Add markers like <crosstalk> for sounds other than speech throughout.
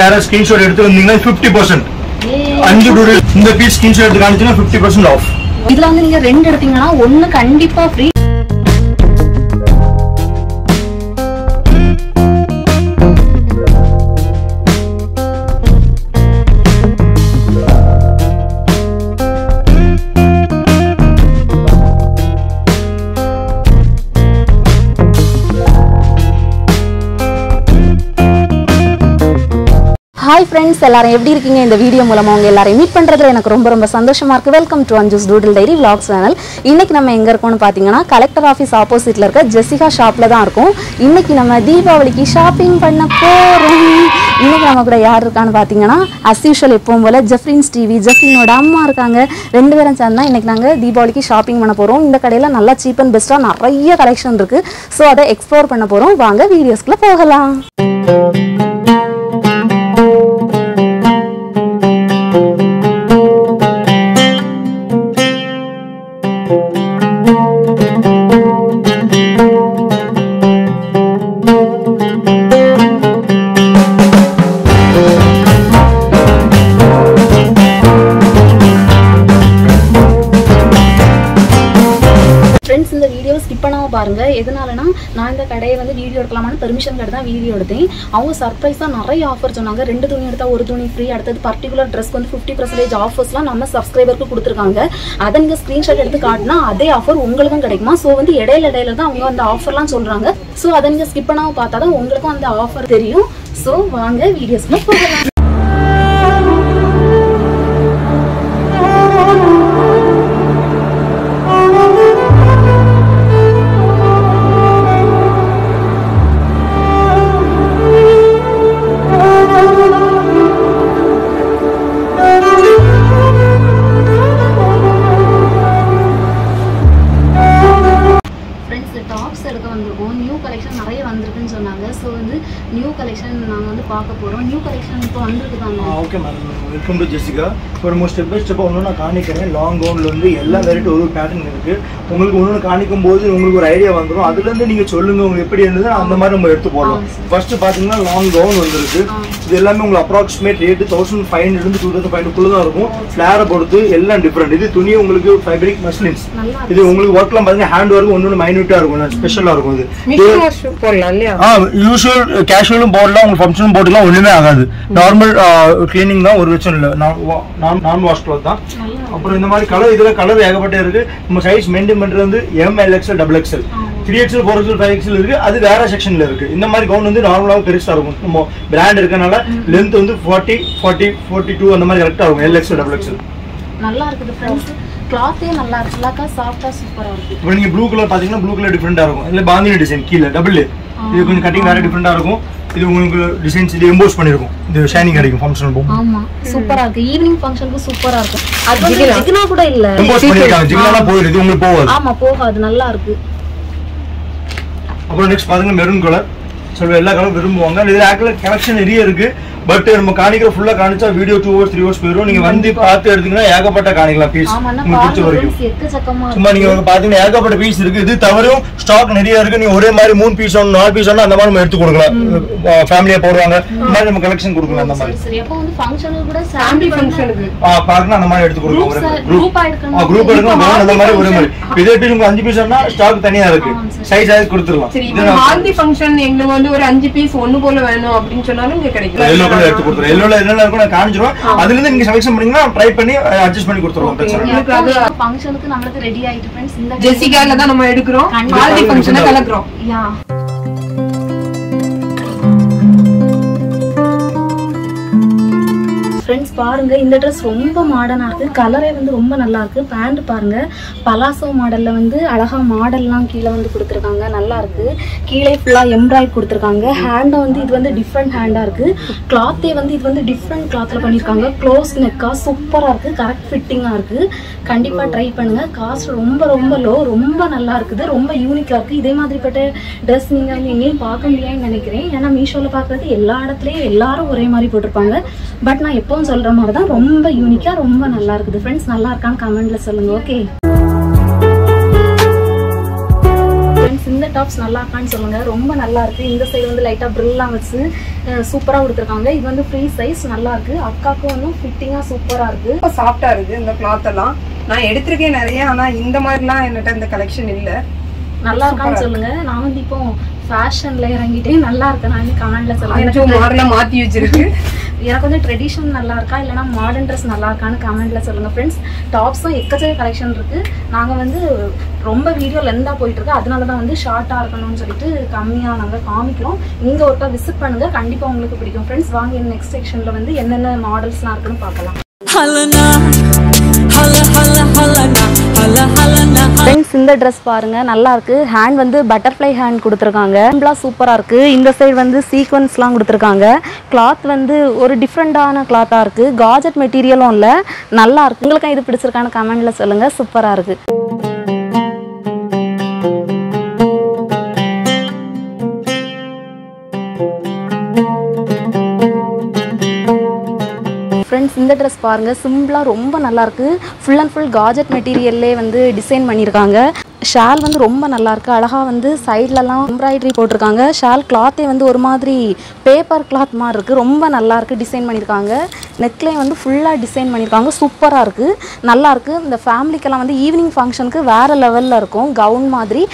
யாராவது ஸ்கிரீன்ஷாட் எடுத்து வந்தீங்கன்னா ஃபிஃப்டி பர்சன்ட் அஞ்சு டூ இந்த பீஸ் ஸ்கிரீன்ஷாட் எடுத்து காமிச்சுன்னா ஃபிஃப்டி பர்சன்ட் ஆஃப் இதுல வந்து நீங்க ரெண்டு எடுத்தீங்கன்னா ஒண்ணு கண்டிப்பா ஃப்ரீ ஹாய் ஃப்ரெண்ட்ஸ் எல்லாரும் எப்படி இருக்கீங்க? இந்த வீடியோ மூலமாக அவங்க எல்லாரையும் மீட் பண்ணுறதுல எனக்கு ரொம்ப ரொம்ப சந்தோஷமா இருக்கு. Welcome to Anju's doodle diary vlogs channel இன்னைக்கு நம்ம எங்கே இருக்கோம்னு பார்த்தீங்கன்னா கலெக்டர் ஆஃபீஸ் ஆப்போசிட்டில் இருக்க ஜெசிகா ஷாப்ல தான் இருக்கும். இன்னைக்கு நம்ம தீபாவளிக்கு ஷாப்பிங் பண்ண போகிறோம் இன்னைக்கு நம்ம கூட யார் இருக்கான்னு பார்த்தீங்கன்னா அஸ் யூஷுவல் எப்பவும் போல் ஜெஃப்ரின்ஸ் டிவி ஜெஃப்ரினோட அம்மா இருக்காங்க. ரெண்டு பேரும் சேர்ந்து தான் இன்னைக்கு நாங்கள் தீபாவளிக்கு ஷாப்பிங் பண்ண போறோம். இந்த கடையில நல்லா சீப் அண்ட் பெஸ்ட்டாக நிறைய கலெக்ஷன் இருக்கு. ஸோ அதை எக்ஸ்ப்ளோர் பண்ண போறோம். வாங்க வீடியோஸ்க்குள்ள போகலாம். பண்ணாம எதனாலனா நான் இந்த கடையை வந்து வீடியோ எடுக்கலாமான்னு பெர்மிஷன் கடை தான் வீடியோ எடுத்தேன். அவங்க சர்ப்ரைஸாக நிறைய ஆஃபர் சொன்னாங்க. ரெண்டு துணி எடுத்தால் ஒரு துணி ஃப்ரீ அடுத்தது பர்டிகுலர் ட்ரெஸ்க்கு வந்து ஃபிஃப்டி பர்சன்டேஜ் ஆஃபர்ஸ்லாம் நம்ம சப்ஸ்கிரைபருக்கு கொடுத்துருக்காங்க. அதை நீங்கள் ஸ்க்ரீன்ஷாட் எடுத்து காட்டினா அதே ஆஃபர் உங்களுக்கும் கிடைக்குமா? ஸோ வந்து இடையில இடையில தான் அவங்க அந்த ஆஃபர்லாம் சொல்றாங்க. ஸோ அதை நீங்கள் ஸ்கிப் பண்ணாமல் பார்த்தா தான் உங்களுக்கும் அந்த ஆஃபர் தெரியும். ஸோ வாங்க வீடியோஸ்லாம் போகலாம். வெல்கம் டு ஜெசிகா ஒரு மோஸ்ட் ஸ்டெப் இப்போ ஒன்று நான் காணிக்கிறேன். லாங் கவுன்ல வந்து எல்லா வெரைட்டி ஒரு பேட்டர்ன் இருக்கு. உங்களுக்கு ஒன்று காணிக்கும் போது உங்களுக்கு ஒரு ஐடியா வந்துடும் அதுலேருந்து நீங்கள் சொல்லுங்க உங்களுக்கு எப்படி இருந்தது அந்த மாதிரி நம்ம எடுத்து போடலாம். ஃபர்ஸ்ட் பார்த்தீங்கன்னா லாங் கவுன் வந்திருக்கு. இது எல்லாமே உங்களுக்கு approximate rate thousand five hundred two thousand five hundred தான் இருக்கும். ஃப்ளேரை பொறுத்து எல்லாம் டிஃப்ரெண்ட் இது துணி உங்களுக்கு ஃபேப்ரிக் மஸ்லின்ஸ் இது உங்களுக்கு ஒர்க்லாம் பாருங்க ஹேண்ட் ஒர்க் ஒன்று மைன்யூட்டாக இருக்கும். ஸ்பெஷலாக இருக்கும் இது. ஆ யூஷுவல் கேஷுவலும் போடலாம் உங்களுக்கு ஃபங்க்ஷனும் போட்டுக்கலாம் ஒண்ணுமே ஆகாது. நார்மல் க்ளீனிங் தான் ஒரு பிரச்சனை இல்லை. நான் வாஷ் கிளாத் தான். அப்புறம் இந்த மாதிரி கலர் இதுல கலர் ஏகப்பட்ட இருக்கு. நம்ம சைஸ் மெயின்டைன் பண்றது வந்து M L XL double XL three XL four XL five XL இருக்கு. அது வேற செக்ஷன்ல இருக்கு. இந்த மாதிரி கவுன் வந்து நார்மலாக பெருசா இருக்கும். நம்ம பிராண்ட் இருக்கனால லென்த் வந்து ஃபார்ட்டி ஃபார்ட்டி ஃபார்ட்டி டூ அந்த மாதிரி கரெக்டா இருக்கும். எல் எக்ஸ்எல் டபுள் எக்ஸ்எல் நல்லா இருக்குது ஃப்ரெண்ட்ஸ் கிளாத்தே நல்லா இருக்கு. நல்லாக்கா சாஃப்டா சூப்பரா இருக்கு. இப்போ நீங்க ப்ளூ கலர் பாத்தீங்கன்னா ப்ளூ கலர் டிஃப்ரெண்டா இருக்கும். இல்ல பாந்தினி டிசைன் கீழே டபுள் இது கொஞ்சம் கட்டிங் வேற டிஃப்ரெண்டா இருக்கும். இது உங்களுக்கு டிசைன்ஸ் இது எம்போஸ் பண்ணிருக்கும். இது ஷைனிங் கிடைக்கும் ஃபங்க்ஷனல் போகும் ஆமா சூப்பரா இருக்கு. ஈவினிங் ஃபங்க்ஷனுக்கு சூப்பரா இருக்கும் அது வந்து ஜிகினா கூட இல்ல. எம்போஸ் பண்ணிருக்காங்க. ஜிகினா போயிடுது இது உங்களுக்கு போகாது. ஆமா போகாது நல்லா இருக்கு. அப்புறம் நெக்ஸ்ட் பாத்தீங்கன்னா மெரூன் கலர் சொல்ல எல்லா கலரும் விரும்புவாங்க. இதுல ஆக்சுவலா கலெக்ஷன் நிறைய இருக்கு. பட் நம்ம காணிக்கிற ஃபுல்லா காணிச்சா video two hours three hours போயிடும் நீங்க வந்து பார்த்து எடுத்தீங்கன்னா ஏகப்பட்ட காணிக்கலாம் பீஸ் உங்களுக்கு பிடிச்ச பாருங்க வரைக்கும். சும்மா நீங்க வந்து பாத்தீங்கன்னா ஏகப்பட்ட பீஸ் இருக்கு. இது தவிர ஸ்டாக் நிறைய இருக்கு. நீங்க ஒரே மாதிரி மூணு பீஸ் ஒன்று நாலு பீஸ் ஒன்று அந்த மாதிரி நம்ம எடுத்து கொடுக்கலாம். ஃபேமிலியா போடுவாங்க. இந்த மாதிரி நம்ம கலெக்ஷன் கொடுக்கலாம் அந்த மாதிரி. பார்க்கணும் அந்த மாதிரி எடுத்து கொடுக்கலாம் எடுக்கணும். குரூப் எடுக்கணும் அந்த மாதிரி ஒரே மாதிரி. இதே பீஸ் உங்களுக்கு அஞ்சு பீஸ் ஸ்டாக் தனியா இருக்கு. சைஸ் ஆகி கொடுத்துடலாம். ஹால்தி ஃபங்க்ஷன் எங்களுக்கு வந்து ஒரு அஞ்சு பீஸ் ஒண்ணு போல வேணும் அப்படின்னு சொன்னாலும் இங்க கிடைக்கும் எல்லோ கலர் எடுத்து கொடுத்துருவோம் எல்லோல என்னென்ன இருக்கும் நான் காமிச்சிருவோம் அதுல இருந்து நீங்க செலக்ஷன் பண்ணீங்கன்னா ட்ரை பண்ணி அட்ஜஸ்ட் பண்ணி கொடுத்துருவோம். பிரச்சனை ஃபங்க்ஷனுக்கு நம்மளுக்கு ரெடி ஆயிட்டு ஃப்ரெண்ட்ஸ் இந்த ஜெசிகால தான் நம்ம எடுக்கிறோம். ஃபங்க்ஷனை கலக்குறோம். யா ஃப்ரெண்ட்ஸ் பாருங்க இந்த ட்ரெஸ் ரொம்ப மாடர்னா இருக்கு. கலரே வந்து ரொம்ப நல்லா இருக்கு. பேண்ட் பாருங்க. பலாசோ மாடல்ல வந்து அழகா மாடல்லாம் கீழே வந்து கொடுத்துருக்காங்க. நல்லா இருக்கு. கீழே ஃபுல்லா எம்ப்ராய்ட் கொடுத்துருக்காங்க. ஹேண்டை வந்து இது வந்து டிஃப்ரெண்ட் ஹேண்டா இருக்கு. கிளாத்தே வந்து இது வந்து டிஃப்ரெண்ட் கிளாத்ல பண்ணிருக்காங்க க்ளோஸ் நெக்கா சூப்பரா இருக்கு. கரெக்ட் ஃபிட்டிங்கா இருக்கு. கண்டிப்பா ட்ரை பண்ணுங்க. காஸ்ட் ரொம்ப ரொம்ப லோ ரொம்ப நல்லா இருக்குது. ரொம்ப யூனிக்கா இருக்கு. இதே மாதிரிப்பட்ட ட்ரெஸ் நீங்க வந்து எங்கேயும் பார்க்க முடியாதுன்னு நினைக்கிறேன். ஏன்னா மீஷோல பார்க்கறது எல்லா இடத்துலயும் எல்லாரும் ஒரே மாதிரி போட்டிருப்பாங்க. பட் நான் எப்போ எப்பவும் சொல்ற மாதிரி தான் ரொம்ப யூனிக்கா ரொம்ப நல்லா இருக்குது. ஃப்ரெண்ட்ஸ் நல்லா இருக்கான்னு கமெண்ட்ல சொல்லுங்க ஓகே ஃப்ரெண்ட்ஸ் இந்த டாப்ஸ் நல்லா இருக்கான்னு சொல்லுங்க. ரொம்ப நல்லா இருக்கு. இந்த சைடு வந்து லைட்டா பிரில்லாம் வச்சு சூப்பரா கொடுத்துருக்காங்க இது வந்து ஃப்ரீ சைஸ் நல்லா இருக்கு. அக்காக்கும் வந்து ஃபிட்டிங்கா சூப்பரா இருக்கு. ரொம்ப சாஃப்டா இருக்கு இந்த கிளாத் எல்லாம். நான் எடுத்திருக்கேன் நிறைய ஆனா இந்த மாதிரிலாம் என்கிட்ட இந்த கலெக்ஷன் இல்ல. நல்லா இருக்கான்னு சொல்லுங்க. நான் வந்து இப்போ ஃபேஷன்ல இறங்கிட்டேன் நல்லா இருக்கு நான் கமெண்ட்ல மாடலா மாத்தி வச்சிருக்கு. <laughs> எனக்கு வந்து ட்ரெடிஷன் நல்லா இருக்கா இல்லைனா மாடர்ன் ட்ரெஸ் நல்லா இருக்கான்னு கமெண்ட்ல சொல்லுங்க ஃப்ரெண்ட்ஸ் டாப்ஸும் எக்கச்சக்க கலெக்ஷன் இருக்கு. நாங்கள் வந்து ரொம்ப வீடியோ லெந்தாக போயிட்டு இருக்கு அதனால தான் வந்து ஷார்ட்டாக இருக்கணும்னு சொல்லிட்டு கம்மியாக நாங்கள் காமிக்கிறோம். நீங்கள் ஒருக்கா விசிட் பண்ணுங்க. கண்டிப்பாக உங்களுக்கு பிடிக்கும் ஃப்ரெண்ட்ஸ் வாங்க நெக்ஸ்ட் செக்ஷன்ல வந்து என்னென்ன மாடல்ஸ்லாம் இருக்குன்னு பார்க்கலாம். ஃப்ரெண்ட்ஸ் இந்த ட்ரெஸ் பாருங்க. நல்லா இருக்கு. ஹேண்ட் வந்து பட்டர்ஃப்ளை ஹேண்ட் கொடுத்துருக்காங்க. ஹேண்ட்லாம் சூப்பராக இருக்கு. இந்த சைடு வந்து சீக்வன்ஸ்லாம் கொடுத்துருக்காங்க. கிளாத் வந்து ஒரு டிஃப்ரெண்டான கிளாத்தாக இருக்கு. காஜெட் மெட்டீரியலும் இல்லை. நல்லா இருக்கு. உங்களுக்கு இது பிடிச்சிருக்கான கமெண்ட்ல சொல்லுங்க. சூப்பராக இருக்கு. ஃப்ரெண்ட்ஸ் இந்த ட்ரெஸ் பாருங்க. சிம்பிளாக ரொம்ப நல்லா இருக்கு ஃபுல் அண்ட் ஃபுல் காஜெட் மெட்டீரியல்லே வந்து டிசைன் பண்ணியிருக்காங்க ஷால் வந்து ரொம்ப நல்லாயிருக்கு அழகாக அழகா வந்து சைட்லலாம் எம்ப்ராய்டரி போட்டிருக்காங்க. ஷால் கிளாத்தே வந்து ஒரு மாதிரி பேப்பர் கிளாத் மாதிரி இருக்கு ரொம்ப நல்லாயிருக்கு டிசைன் பண்ணியிருக்காங்க நெக்லைன் வந்து ஃபுல்லாக டிசைன் பண்ணியிருக்காங்க சூப்பராக இருக்கு. நல்லாயிருக்கு இந்த ஃபேமிலிக்கெல்லாம் வந்து ஈவினிங் ஃபங்க்ஷனுக்கு வேற லெவலில் இருக்கும். கவுன் மாதிரி.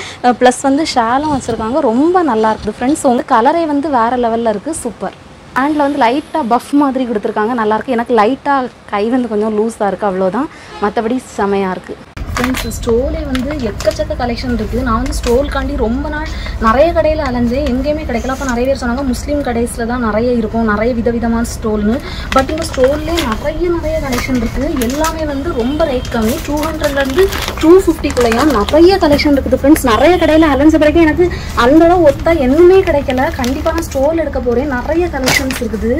ப்ளஸ் வந்து ஷாலும் வச்சுருக்காங்க. ரொம்ப நல்லா இருக்குது ஃப்ரெண்ட்ஸ் வந்து கலரே வந்து வேற லெவலில் இருக்கு. சூப்பர் ஹேண்டில் வந்து லைட்டாக பஃப் மாதிரி கொடுத்துருக்காங்க. நல்லாயிருக்கு எனக்கு லைட்டாக கை வந்து கொஞ்சம் லூஸாக இருக்குது அவ்வளோதான் மற்றபடி செமையாக இருக்குது ஃப்ரெண்ட்ஸ் ஸ்டோலே வந்து எக்கச்சக்க கலெக்ஷன் இருக்குது நான் வந்து ஸ்டோல்காண்டி ரொம்ப நாள் நிறைய கடையில் அலைஞ்சேன். எங்கேயுமே கிடைக்கல. அப்போ நிறைய பேர் சொன்னாங்க முஸ்லீம் கடைஸில் தான் நிறைய இருக்கும். நிறைய விதவிதமான ஸ்டோல்னு பட் இந்த ஸ்டோல்லே நிறைய நிறைய கலெக்ஷன் இருக்குது எல்லாமே வந்து ரொம்ப ரேட் கம்மி. டூ ஹண்ட்ரட்லேருந்து டூ ஃபிஃப்டிக்குள்ளேயும் நிறைய கலெக்ஷன் இருக்குது ஃப்ரெண்ட்ஸ் நிறைய கடையில் அலைஞ்ச பிறகு எனக்கு அந்தளவு ஒத்தா எதுவுமே கிடைக்கல. கண்டிப்பாக நான் ஸ்டோல் எடுக்க போகிறேன் நிறைய கலெக்ஷன்ஸ் இருக்குது.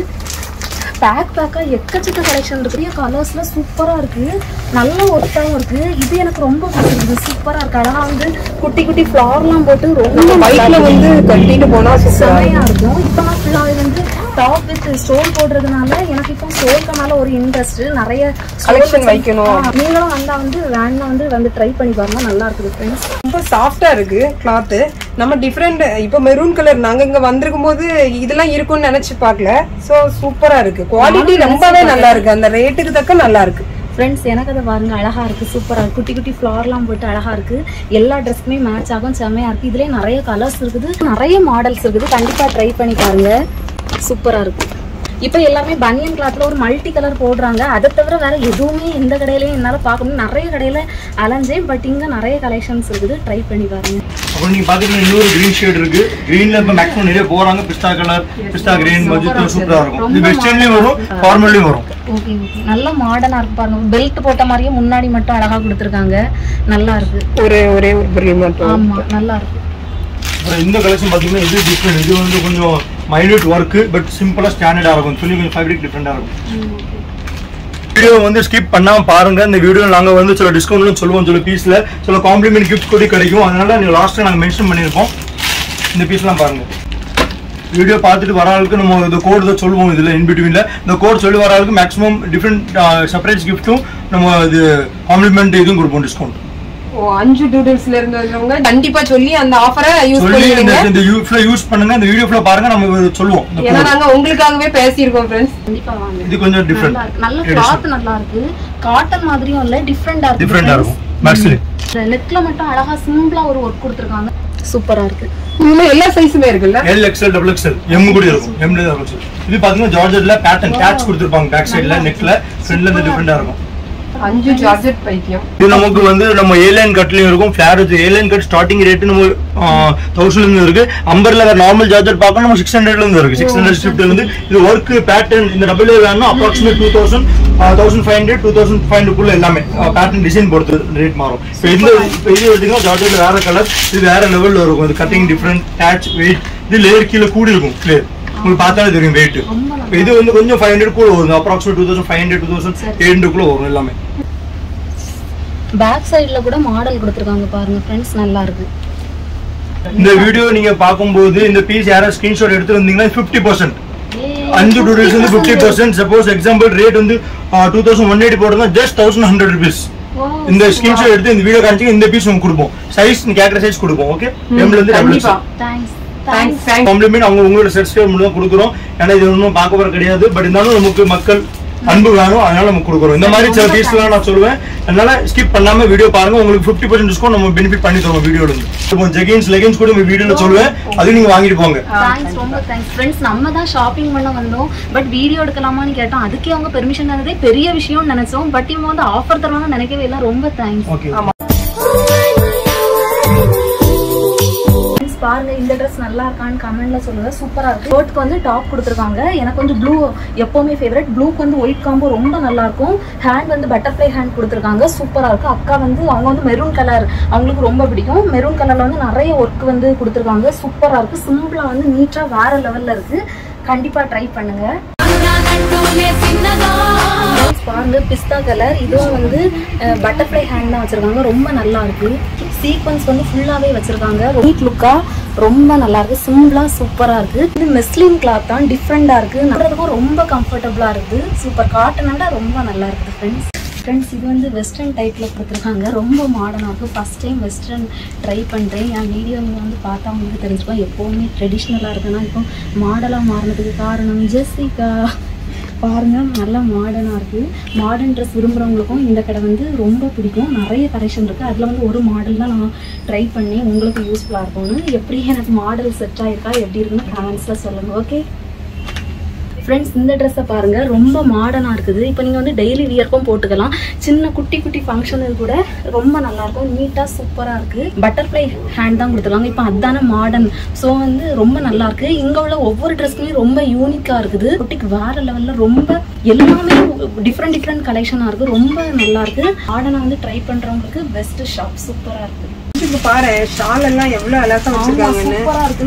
பேக் பேக்காக எக்கச்சக்க கலெக்ஷன் இருக்கு கலர்ஸ்ல சூப்பரா இருக்கு. நல்ல ஒர்த்தாவும் இருக்கு. இது எனக்கு ரொம்ப பிடிச்சிருக்கு சூப்பரா இருக்கு. அழகா வந்து குட்டி குட்டி ஃப்ளவர்லாம் போட்டு ரொம்ப இருக்கு. வந்து கட்டிட்டு போனா சூப்பரா செமையா இருக்கும். இப்போ நான் ஃபுல்லாக வந்து டாப் வித் ஸ்டோன் போடுறதுனால எனக்கு இப்போ ஸ்டோனுக்கு மேல ஒரு இன்ட்ரெஸ்ட் நிறைய வச்சு- வைக்கணும். நீங்களும் வந்தா வந்து வேன்னா வந்து வந்து ட்ரை பண்ணி பாருங்க. நல்லா இருக்குது ஃப்ரெண்ட்ஸ் ரொம்ப சாஃப்டா இருக்கு கிளாத் நம்ம டிஃப்ரெண்ட் இப்போ மெரூன் கலர் நாங்க இங்க வந்திருக்கும் போது இதெல்லாம் இருக்கும்னு நினைச்சு பார்க்கல. சோ சூப்பரா இருக்கு. குவாலிட்டி ரொம்பவே நல்லா இருக்கு. அந்த ரேட்டுக்கு தக்க நல்லா இருக்கு. ஃப்ரெண்ட்ஸ் எனக்கு அதை பாருங்க அழகா இருக்கு. சூப்பரா இருக்கு. குட்டி குட்டி ஃப்ளவர்லாம் போட்டு அழகா இருக்கு. எல்லா ட்ரெஸ்க்குமே மேட்ச் ஆகும் செமையா இருக்கு. இதுலயே நிறைய கலர்ஸ் இருக்குது. நிறைய மாடல்ஸ் இருக்குது. கண்டிப்பா ட்ரை பண்ணி பாருங்க. சூப்பரா இருக்கு. இப்போ எல்லாமே பனியன் கிளாத்ல ஒரு மல்டி கலர் போடுறாங்க. அதை தவிர வேற எதுவுமே எந்த கடையிலயும் என்னால பார்க்க முடியும் நிறைய கடையில அலைஞ்சேன் பட் இங்க நிறைய கலெக்ஷன்ஸ் இருக்குது. ட்ரை பண்ணி பாருங்க. அப்புறம் நீங்க பாத்தீங்கன்னா இன்னொரு கிரீன் ஷேட் இருக்கு. கிரீன்ல இப்ப மேக்ஸிமம் நிறைய போறாங்க பிஸ்டா கலர் பிஸ்டா கிரீன் மஜித் சூப்பரா இருக்கும். இது வெஸ்டர்ன்லயும் வரும் ஃபார்மல்லயும் வரும். ஓகே ஓகே நல்ல மாடர்னா இருக்கு பாருங்க. பெல்ட் போட்ட மாதிரியே முன்னாடி மட்டும் அழகா கொடுத்துருக்காங்க. நல்லா இருக்கு. ஒரே ஒரே ஒரு பிரில் மட்டும். ஆமா நல்லா இருக்கு. இந்த கலெக்ஷன் பாத்தீங்கன்னா இது டிஃப்ரெண்ட் இது வந்து கொஞ்சம் மைல்யூட் ஒர்க்கு பட் சிம்பிளாக ஸ்டாண்டர்டாக இருக்கும் துணி கொஞ்சம் ஃபேப்ரிக் டிஃப்ரெண்டா இருக்கும். வீடியோ வந்து ஸ்கிப் பண்ணாமல் பாருங்கள் இந்த வீடியோ நாங்கள் வந்து சில டிஸ்கவுண்ட்லாம் சொல்லுவோம் சில பீஸில் சில காம்ப்ளிமெண்ட் கிஃப்ட் கூட கிடைக்கும். அதனால நீங்கள் லாஸ்ட்டாக நாங்கள் மென்ஷன் பண்ணியிருக்கோம். இந்த பீஸ்லாம் பாருங்கள் வீடியோ பார்த்துட்டு வர ஆளுக்கு நம்ம இந்த கோட் தான் சொல்லுவோம் இதில் இன்பிட்வீனில் இந்த கோட் சொல்லி வர ஆளுக்கு மேக்ஸிமம் டிஃப்ரெண்ட் செப்பரேட் கிஃப்ட்டும் நம்ம இது காம்ப்ளிமெண்ட் இதுவும் கொடுப்போம் டிஸ்கவுண்ட் அஞ்சு டூடல்ஸ்ல இருந்து வந்தவங்க கண்டிப்பா சொல்லி அந்த ஆஃபரை யூஸ் சொல்லி இந்த யூஸ்ல யூஸ் பண்ணுங்க. இந்த வீடியோ ஃபுல்லா பாருங்க. நம்ம சொல்லுவோம். ஏன்னா. நாங்க உங்களுக்காகவே பேசியிருக்கோம் ஃப்ரெண்ட்ஸ் கண்டிப்பா வாங்க. இது கொஞ்சம் டிஃப்ரெண்ட் நல்லா கிளாத் நல்லா இருக்கு. காட்டன் மாதிரியும் இல்ல டிஃப்ரெண்டா இருக்கு டிஃப்ரெண்டா இருக்கும். மேக்ஸ்லி நெக்ல மட்டும் அழகா சிம்பிளா ஒரு ஒர்க் கொடுத்துருக்காங்க. சூப்பரா இருக்கு. இதுல எல்லா சைஸுமே இருக்குல்ல? L XL double XL M கூட இருக்கும். இருக்கும் இது பாத்தீங்கன்னா ஜார்ஜெட்ல பேட்டர்ன் கேட்ச் கொடுத்துருப்பாங்க பேக் சைடுல நெக்ல ஃப்ரண்ட்ல இருந்து டிஃப்ரெண்டா இருக்கும். அஞ்சு ஜார்ஜெட் பைத்தியம். இது நமக்கு வந்து நம்ம ஏலைன் கட்லயும் இருக்கும். Flare A line cut starting rate நம்ம தௌசண்ட்ல இருந்து இருக்கு. அம்பர்ல நார்மல் ஜார்ஜெட் பார்க்க நம்ம சிக்ஸ் ஹண்ட்ரட்ல இருந்து இருக்கு சிக்ஸ் ஹண்ட்ரட் ஷிஃப்ட்ல இருந்து இது ஒர்க் பேட்டர்ன் இந்த டபுள் ஏ வேணும் approximate two thousand thousand five hundred two thousand five hundred எல்லாமே பேட்டர்ன் டிசைன் பொறுத்து ரேட் மாறும். இப்போ இந்த இது எடுத்தீங்கன்னா ஜார்ஜெட் வேற கலர் இது வேற லெவல்ல இருக்கும். இது கட்டிங் டிஃப்ரெண்ட் டேச் வெயிட் இது லேயர் கீழே கூடி இருக்கும். லேயர் உங்களுக்கு பார்த்தாலே தெரியும் வெயிட் இது வந்து கொஞ்சம் ஃபைவ் ஹண்ட்ரட் கூட வரும் approximate two thousand five hundred two thousand eight குள்ள வரும் எல்லாமே. பேக் சைடுல கூட மாடல் கொடுத்துருக்காங்க பாருங்க ஃப்ரெண்ட்ஸ் நல்லா இருக்கு. இந்த வீடியோ நீங்க பார்க்கும்போது இந்த பீஸ் யாராவது ஸ்கிரீன்ஷாட் எடுத்து வந்தீங்கன்னா ஃபிஃப்டி பர்சன்ட் அஞ்சு டூ டேஸ் வந்து fifty percent suppose example rate வந்து டூ தௌசண்ட் ஒன் எயிட்டி போடுறதா ஜஸ்ட் தௌசண்ட் ஹண்ட்ரட் ருபீஸ் இந்த ஸ்கிரீன்ஷாட் எடுத்து இந்த வீடியோ காமிச்சு இந்த பீஸ் உங்களுக்கு கொடுப்போம். சைஸ் நீ கேக்குற சைஸ் கொடுப்போம் ஓகே எம்ல இருந்து டபுள் காம்ப்ளிமெண்ட் அவங்க உங்களோட சர்டிஃபிகேட் மட்டும் தான் கொடுக்குறோம். ஏன்னா இது ஒன்றும் பார்க்க போற கிடையாது. பட் இருந்தாலும் நமக்கு மக்கள் அன்பு வேணும். அதனால நம்ம கொடுக்குறோம். இந்த மாதிரி சில பீஸ்லாம் நான் சொல்லுவேன். அதனால ஸ்கிப் பண்ணாம வீடியோ பாருங்க. உங்களுக்கு ஃபிஃப்டி பர்சன்ட் டிஸ்கவுண்ட் நம்ம பெனிஃபிட் பண்ணி தருவோம் வீடியோல இருந்து. இப்போ ஜெகின்ஸ் லெகின்ஸ் கூட வீடியோல சொல்லுவேன். அது நீங்க வாங்கிட்டு போங்க. தேங்க்ஸ் ரொம்ப தேங்க்ஸ் ஃப்ரெண்ட்ஸ் நம்ம தான் ஷாப்பிங் பண்ண வந்தோம். பட் வீடியோ எடுக்கலாமான்னு கேட்டோம். அதுக்கே அவங்க பெர்மிஷன் தந்ததே பெரிய விஷயம்னு நினைச்சோம். பட் இவங்க வந்து ஆஃபர் தருவாங்கன்னு நினைக்கவே இல்லை. ரொம்ப தேங்க்ஸ் ஓகே பாருங்கள் பாருங்க இந்த ட்ரெஸ் நல்லா இருக்கான்னு கமெண்ட்ல சொல்லுங்க. சூப்பரா இருக்கு. ஷர்ட்க்கு வந்து டாப் கொடுத்துருக்காங்க. எனக்கு வந்து ப்ளூ எப்பவுமே ஃபேவரட் ப்ளூக்கு வந்து ஒயிட் காம்போ ரொம்ப நல்லா இருக்கும். ஹேண்ட் வந்து பட்டர்ஃப்ளை ஹேண்ட் கொடுத்துருக்காங்க. சூப்பரா இருக்கு. அக்கா வந்து அவங்க வந்து மெரூன் கலர் அவங்களுக்கு ரொம்ப பிடிக்கும். மெரூன் கலர்ல வந்து நிறைய ஒர்க் வந்து கொடுத்துருக்காங்க. சூப்பரா இருக்கு. சிம்பிளா வந்து நீட்டா வேற லெவல்ல இருக்கு. கண்டிப்பா ட்ரை பண்ணுங்க. பாருங்க பிஸ்தா கலர் இதுவும் வந்து பட்டர்ஃப்ளை ஹேண்ட் தான் வச்சிருக்காங்க. ரொம்ப நல்லா இருக்கு. சீக்வன்ஸ் வந்து ஃபுல்லாவே வச்சிருக்காங்க. நீட் லுக்கா ரொம்ப நல்லா இருக்கு. சிம்பிளா சூப்பரா இருக்கு. இது மெஸ்லின் கிளாத் தான். டிஃப்ரெண்டா இருக்கு. நடுறதுக்கும் ரொம்ப கம்ஃபர்டபுளா இருக்கு. சூப்பர் காட்டனோட ரொம்ப நல்லா இருக்குது ஃப்ரெண்ட்ஸ் ஃப்ரெண்ட்ஸ் இது வந்து வெஸ்டர்ன் டைப்பில் கொடுத்துருக்காங்க. ரொம்ப மாடர்னாக இருக்குது ஃபஸ்ட் டைம் வெஸ்டர்ன் ட்ரை பண்ணுறேன் என் வீடியோ நீங்கள் வந்து பார்த்தா உங்களுக்கு தெரிஞ்சுக்கும் எப்போவுமே ட்ரெடிஷ்னலாக இருக்குன்னா இப்போ மாடலாக மாறினதுக்கு காரணம் ஜெஸ்ஸிகா பாருங்க நல்லா மாடர்னாக இருக்குது மாடர்ன் ட்ரெஸ் விரும்புகிறவங்களுக்கும் இந்த கடை வந்து ரொம்ப பிடிக்கும். நிறைய கலெக்ஷன் இருக்குது அதில் வந்து ஒரு மாடல் தான் நான் ட்ரை பண்ணி உங்களுக்கு யூஸ்ஃபுல்லாக இருக்கும்னு. எப்படி எனக்கு மாடல் செட் ஆயிருக்கா எப்படி இருக்குன்னு கமெண்ட்ஸில் சொல்லுங்கள் ஓகே ஃப்ரெண்ட்ஸ் இந்த ட்ரெஸ்ஸை பாருங்கள் ரொம்ப மாடர்னாக இருக்குது. இப்போ நீங்கள் வந்து டெய்லி வியர்க்கும் போட்டுக்கலாம். சின்ன குட்டி குட்டி ஃபங்க்ஷனுக்கு கூட ரொம்ப நல்லாயிருக்கும் நீட்டாக சூப்பராக இருக்குது பட்டர்ஃப்ளை ஹேண்ட் தான் கொடுத்துருக்காங்க இப்போ அதுதானே மாடர்ன் ஸோ வந்து ரொம்ப நல்லாயிருக்கு இங்கே உள்ள ஒவ்வொரு ட்ரெஸ்க்குமே ரொம்ப யூனிக்காக இருக்குது. குட்டிக்கு வேறு லெவலில் ரொம்ப எல்லாமே டிஃப்ரெண்ட் டிஃப்ரெண்ட் கலெக்ஷனாக இருக்குது ரொம்ப நல்லாயிருக்கு மாடர்னாக வந்து ட்ரை பண்ணுறவங்களுக்கு பெஸ்ட்டு ஷாப் சூப்பராக இருக்குது இப்ப பாரு ஷால் எல்லாம் எவ்வளவு அழகா வச்சிருக்காங்கன்னு.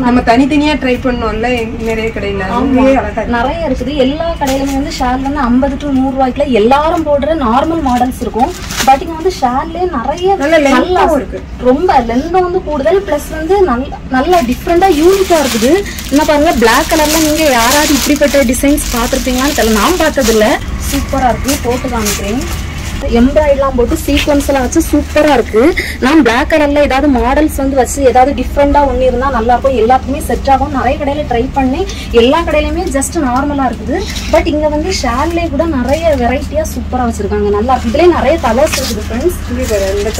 நம்ம தனித்தனியா ட்ரை பண்ணோம்ல நிறைய கடையில. நிறைய இருக்குது. எல்லா கடையிலுமே வந்து ஷேர்ல வந்து ஐம்பது டு நூறு ரூபாய்க்குள்ள எல்லாரும் போடுற நார்மல் மாடல்ஸ் இருக்கும். பட் இங்க வந்து ஷேர்லயே நிறைய நல்ல இருக்கு. ரொம்ப லென்த் வந்து கூடுதல் பிளஸ் வந்து நல்ல நல்லா டிஃப்ரெண்டா யூனிக்கா இருக்குது. என்ன பாருங்க பிளாக் கலர்ல நீங்க யாராவது இப்படிப்பட்ட டிசைன்ஸ் பார்த்துருப்பீங்களான்னு தெரியல. நான் பார்த்தது இல்ல சூப்பரா இருக்கு. போட்டு காமிக்கிறேன். எம்ப்ராய்டெலாம் போட்டு சீக்வன்ஸ் எல்லாம் வச்சு சூப்பரா இருக்கு. நான் பிளாக் கலர்ல ஏதாவது மாடல்ஸ் வந்து வச்சு ஏதாவது டிஃப்ரெண்டா ஒன்று இருந்தா நல்லா இருக்கும் எல்லாத்துக்குமே செட் ஆகும். நிறைய கடையில ட்ரை பண்ணி எல்லா கடையிலுமே ஜஸ்ட் நார்மலா இருக்குது. பட் இங்க வந்து ஷேர்லேயே கூட நிறைய வெரைட்டியா சூப்பரா வச்சிருக்காங்க. நல்லா இதுலயே நிறைய கலர்ஸ் இருக்குது ஃப்ரெண்ட்ஸ் இங்க பாரு, இந்த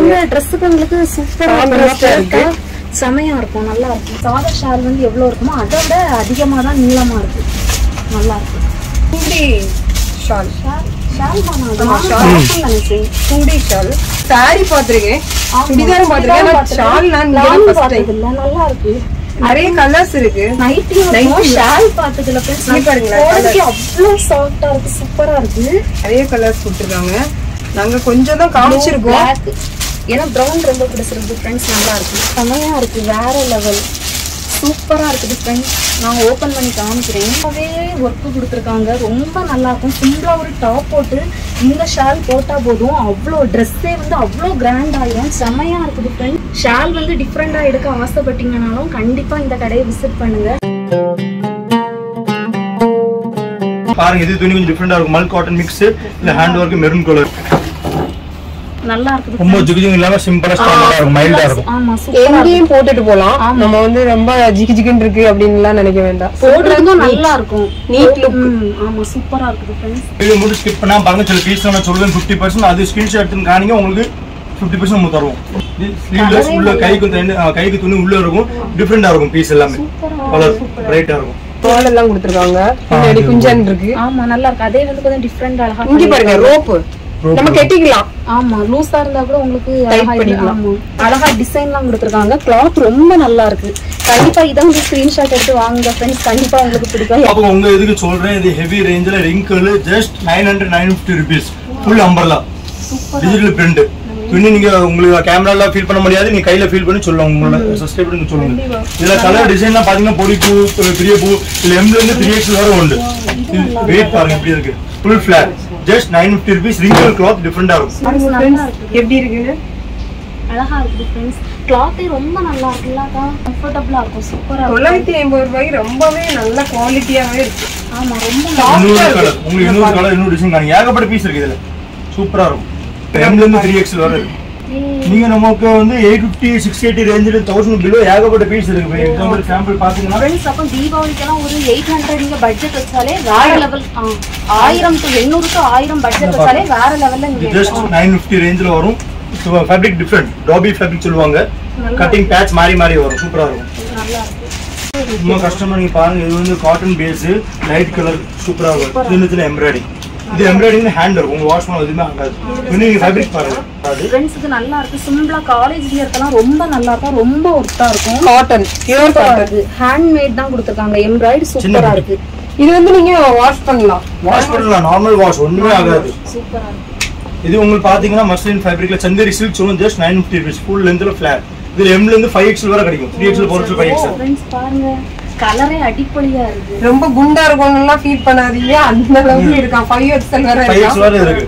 உள்ள ட்ரெஸ்ஸுக்கு உங்களுக்கு சூப்பரா Contrast ஆ இருக்கு. செமையா இருக்கும். நல்லா இருக்கும் சாதா ஷால் வந்து எவ்வளவு இருக்குமோ அதை விட அதிகமா தான் நீளமா இருக்கு. நல்லா இருக்கு. சுடி ஷால். ஷால்? ஆமா, சாரி பாத்திருக்கேன் சுடிதாரும் பாத்திருக்கேன் ஆனா. ஷால் நான் நல்லா இருக்கு. நிறைய கலர்ஸ் இருக்கு. நைட்டி. ஷால். இங்க பாருங்களேன், அவ்வளவு சாஃப்டா இருக்கு. சூப்பரா இருக்கு. நிறைய கலர்ஸ் கொடுத்துருக்காங்க. நாங்க கொஞ்சம் தான் காமிச்சிருக்கோம். ஏன்னா ப்ரௌன் ரொம்ப பிடிச்சிருக்கு ஃப்ரெண்ட்ஸ் நல்லா இருக்கு. செமையா இருக்கு. வேற லெவல் சூப்பரா இருக்குது ஃப்ரெண்ட்ஸ் நான் ஓப்பன் பண்ணி காமிக்கிறேன். ரொம்பவே ஒர்க் கொடுத்துருக்காங்க. ரொம்ப நல்லா இருக்கும் ஒரு டாப் போட்டு இந்த ஷால் போட்டால் போதும். அவ்வளோ ட்ரெஸ்ஸே வந்து அவ்வளோ கிராண்ட் ஆயிரும். செம்மையாக இருக்குது ஃப்ரெண்ட் ஷால் வந்து டிஃப்ரெண்ட்டாக எடுக்க ஆசைப்பட்டீங்கனாலும் கண்டிப்பாக இந்த கடையை விசிட் பண்ணுங்கள் பாருங்க இது துணி கொஞ்சம் டிஃப்ரெண்டா இருக்கும். மல் காட்டன் மிக்ஸ் இல்ல ஹேண்ட் ஒர்க் மெரூன் கலர் நல்லா ரொம்ப ஜிகு இல்லாம சிம்பிளா ஸ்டாண்டர்டா இருக்கும் மைல்டா இருக்கும். ஆமா எங்கேயும் போட்டுட்டு போலாம். நம்ம வந்து ரொம்ப ஜிகி ஜிகின்னு இருக்கு அப்படின்னு எல்லாம் நினைக்க வேண்டாம். போடுறதும் நல்லா இருக்கும். நீட் லுக் ம், ஆமா சூப்பரா இருக்குது ஃப்ரெண்ட்ஸ் வீடியோ மட்டும் ஸ்கிப் பண்ணாம பாருங்க சில பீஸ் நான் சொல்லுவேன் ஃபிஃப்டி பர்சன்ட் அது ஸ்கிரீன்ஷாட் எடுத்து காணிங்க உங்களுக்கு ஃபிஃப்டி பர்சன்ட் நம்ம தருவோம். ஸ்லீவ்லெஸ் உள்ள கைக்கு கைக்கு துணி உள்ள இருக்கும் டிஃப்ரெண்டா இருக்கும் பீஸ் எல்லாமே. கலர் பிரைட்டா இருக்கும். தோல் எல்லாம் கொடுத்துருக்காங்க. பின்னாடி குஞ்சன் இருக்கு. ஆமா நல்லா இருக்கு. அதே வந்து கொஞ்சம் டிஃப்ரெண்ட் அழகா இங்க பாருங்க ரோப்பு. நம்ம கெட்டிக்கலாம். ஆமா லூஸா இருந்தா கூட உங்களுக்கு அழகா. அழகா டிசைன்லாம் கொடுத்துருக்காங்க. கிளாத் ரொம்ப நல்லா இருக்கு. கண்டிப்பா இதை வந்து ஸ்கிரீன்ஷாட் எடுத்து வாங்குங்க ஃப்ரெண்ட்ஸ் கண்டிப்பா உங்களுக்கு பிடிக்கும். அப்போ உங்க இதுக்கு சொல்றேன் இது ஹெவி ரேஞ்சில் wrinkle just nine hundred nine fifty rupees full umbrella digital print துணி நீங்க உங்களுக்கு கேமரால ஃபீல் பண்ண முடியாது. நீங்க கையில ஃபீல் பண்ணி சொல்லுங்க உங்களோட சப்ஸ்கிரைபர் சொல்லுங்க. இதுல கலர் டிசைன்லாம் பாத்தீங்கன்னா பொடி பூ பெரிய பூ இதுல எம்ல இருந்து த்ரீ எக்ஸ் வரை உண்டு. வெயிட் பாருங்க எப்படி இருக்கு. Full flat just nine fifty rupees wrinkle cloth டிஃப்ரெண்டா இருக்கும். எப்படி இருக்குன்னு அழகா இருக்குது ஃப்ரெண்ட்ஸ் கிளாத்தே ரொம்ப நல்லா இருக்குல்ல கம்ஃபர்டபுளா இருக்கும். சூப்பரா தொள்ளாயிரத்தி ஐம்பது ரூபாய்க்கு ரொம்பவே நல்ல குவாலிட்டியாவே இருக்கு. ஆமா ரொம்ப இன்னொரு கலர் உங்களுக்கு இன்னொரு கலர் இன்னொரு டிசைன் காணுங்க ஏகப்பட்ட பீஸ் இருக்கு இதுல. சூப்பரா இருக்கும். எம்ல இருந்து த்ரீ எக்ஸ்எல் வரை இருக்கு. நீங்க நமக்கு வந்து எயிட் ஃபிஃப்டி சிக்ஸ் எயிட்டி ரேஞ்சில் தௌசண்ட் பிலோ ஏகப்பட்ட பீஸ் இருக்கு. இப்போ எக்ஸாம்பிள் சாம்பிள் பாத்தீங்கன்னா ஃப்ரெண்ட்ஸ் அப்போ தீபாவளிக்கெல்லாம் ஒரு எயிட் ஹண்ட்ரட் நீங்க பட்ஜெட் வச்சாலே வேற லெவல் ஆயிரம் டு எண்ணூறு டு ஆயிரம் பட்ஜெட் வச்சாலே வேற லெவல்ல ஜஸ்ட் நைன் ஃபிஃப்டி ரேஞ்சில் வரும். ஃபேப்ரிக் டிஃப்ரெண்ட் டாபி ஃபேப்ரிக் சொல்லுவாங்க. கட்டிங் பேட்ச் மாறி மாறி வரும். சூப்பரா இருக்கும். நல்லா இருக்கு. ரொம்ப கஷ்டமா நீங்க பாருங்க. இது வந்து காட்டன் பேஸ் லைட் கலர் சூப்பரா இருக்கும். சின்ன சின்ன எம்ப்ராய்டிங் இது எம்ப்ராய்டிங் ஹேண்ட் இருக்கும். உங்க வாஷ் பண்ண எதுவுமே ஆகாது. நீங்க ஃபேப்ரிக் பாருங்க. ஃப்ரெண்ட்ஸுக்கு நல்லா இருக்கு. சிம்பிளா காலேஜ் வியர்க்கெல்லாம் ரொம்ப நல்லா இருக்கும் ரொம்ப ஒர்த்தா இருக்கும். காட்டன் பியூர் காட்டன் இருக்கு. ஹேண்ட்மேட் தான் கொடுத்துருக்காங்க. எம்ப்ராய்டு சூப்பரா இருக்கு. இது வந்து நீங்க வாஷ் பண்ணலாம். வாஷ் பண்ணலாம். நார்மல் வாஷ் ஒண்ணுமே ஆகாது. சூப்பரா இருக்கு. இது உங்களுக்கு பாத்தீங்கன்னா மஸ்லின் ஃபேப்ரிக்ல சந்தேரி சில்க் சொல்லுவோம் just nine fifty rupees full லென்த்ல flat இதுல எம்ல இருந்து ஃபைவ் எக்ஸ்எல் வரை கிடைக்கும். Three XL four XL five XL பாருங்க. கலரே அடிப்பொலியா இருக்கு. ரொம்ப குண்டா இருக்கவங்கலாம் ஃபீல் பண்ணாதீங்க. அந்த அளவுக்கு இருக்கான் ஃபைவ் எக்ஸ்எல் வரை இருக்கு?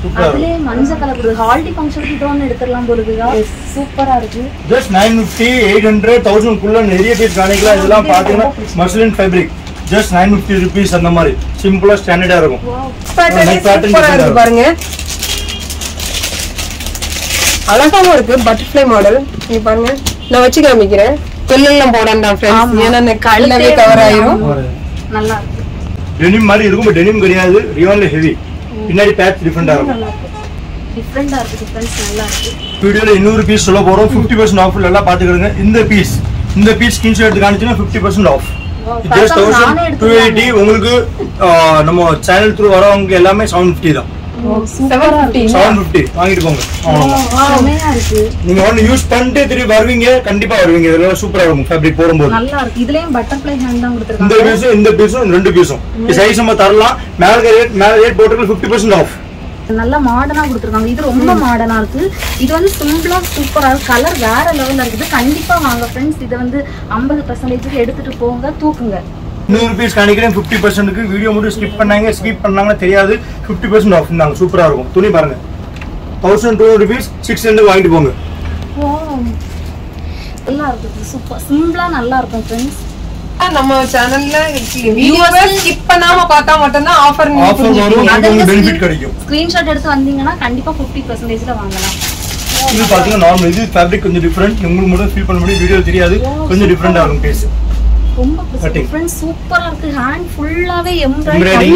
சூப்பரா இருக்கும் அதுலயே மஞ்சள் கலர் ஹால்டி ஃபங்க்ஷனுக்கு இது ஒன்று எடுத்துடலாம் போலுதுதா சூப்பரா இருக்கு. Just nine fifty eight hundred thousand குள்ள நிறைய பீஸ் காணிக்கலாம். இதெல்லாம் பாத்தீங்கன்னா muslin fabric just nine fifty rupees அந்த மாதிரி. சிம்பிளா ஸ்டாண்டர்டா இருக்கும். பாருங்க. அழகாவும் இருக்கு. பட்டர்ஃப்ளை மாடல் நீங்க பாருங்க. நான் வச்சு காமிக்கிறேன். கொல்லெல்லாம் போடாண்டாம் ஃப்ரெண்ட்ஸ் ஏன்னா கல்லவே கவர் ஆயிரும். நல்லா டெனிம் மாதிரி இருக்கும் டெனிம் கிடையாது. ரியன்ல ஹெவி பின்னாடி பேட்ச் டிஃப்ரெண்டா இருக்கும். டிஃப்ரெண்டா இருக்கு. டிஃப்ரென்ஸ் நல்லா இருக்கு வீடியோல இன்னொரு பீஸ் சொல்ல போறோம். 50% பர்சன்ட் ஆஃபர் எல்லாம் பாத்துக்கிடுங்க இந்த பீஸ் இந்த பீஸ் ஸ்கிரீன்ஷாட் எடுத்து காணிச்சுன்னா ஃபிஃப்டி பர்சன்ட் ஆஃப் ஜஸ்ட் நானே தௌசண்ட் டூ எடுத்துக்கலாம். எயிட்டி உங்களுக்கு ஆஹ், நம்ம சேனல் த்ரூ வரவங்க எல்லாமே செவன் ஃபிஃப்டி தான். செவன் ஃபிஃப்டி வாங்கிட்டு போங்க நீங்க ஒன்னு யூஸ் பண்ணிட்டு திரும்பி வருவீங்க கண்டிப்பா வருவீங்க. இதெல்லாம் சூப்பரா இருக்கும். ஃபேப்ரிக் போடும்போது. நல்லா இருக்கு. இதுலயும் பட்டர்ஃப்ளை ஹேண்ட் தான் இந்த கொடுத்துருக்காங்க பீஸும் இந்த பீஸும் இந்த ரெண்டு பீஸும் சைஸ் நம்ம தரலாம். மேல ரேட் மேல ரேட் போட்டுருக்கு ஃபிஃப்டி பர்சன்ட் ஆஃப் நல்லா மாடர்னா கொடுத்துருக்காங்க. இது ரொம்ப மாடர்னா இருக்கு. இது வந்து சிம்பிளா சூப்பரா இருக்கு கலர் வேற லெவல்ல இருக்குது. கண்டிப்பா வாங்க ஃப்ரெண்ட்ஸ் இதை வந்து ஐம்பது பர்சன்டேஜுக்கு எடுத்துட்டு போங்க தூக்குங்க. நூறு பீஸ் காணிக்கிறேன் ஃபிஃப்டி பர்சன்ட்டுக்கு வீடியோ மட்டும் ஸ்கிப் பண்ணாங்க ஸ்கிப் பண்ணாங்கன்னு தெரியாது. ஃபிஃப்டி பர்சன்ட் ஆஃப் இருந்தாங்க சூப்பராக இருக்கும். துணி பாருங்க. Thousand two rupees six hundred வாங்கிட்டு போங்க. நல்லா இருக்குது. சூப்பர் சிம்பிளா நல்லா இருக்கும் ஃப்ரெண்ட்ஸ் நம்ம சேனல்ல வீடியோவை ஸ்கிப் பண்ணாம பார்த்தா மட்டும்தான் ஆஃபர் ஆஃபர் வரும். உங்களுக்கு பெனிஃபிட் கிடைக்கும். ஸ்கிரீன்ஷாட் எடுத்து வந்தீங்கன்னா கண்டிப்பா ஃபிஃப்டி பர்சன்டேஜ்ல வாங்கலாம். இது பார்த்தீங்கன்னா நார்மல் இது ஃபேப்ரிக் கொஞ்சம் டிஃப்ரெண்ட் உங்களுக்கு மட்டும் ஃபீல் பண்ண முடியும். வீடியோ தெரியாது. கொஞ்சம் டிஃப்ரெண்டாக இருக்கும் பீஸ் ரொம்ப. ஃப்ரெண்ட்ஸ் சூப்பரா இருக்கு. ஹேண்ட் ஃபுல்லாவே எம்ப்ராய்டரி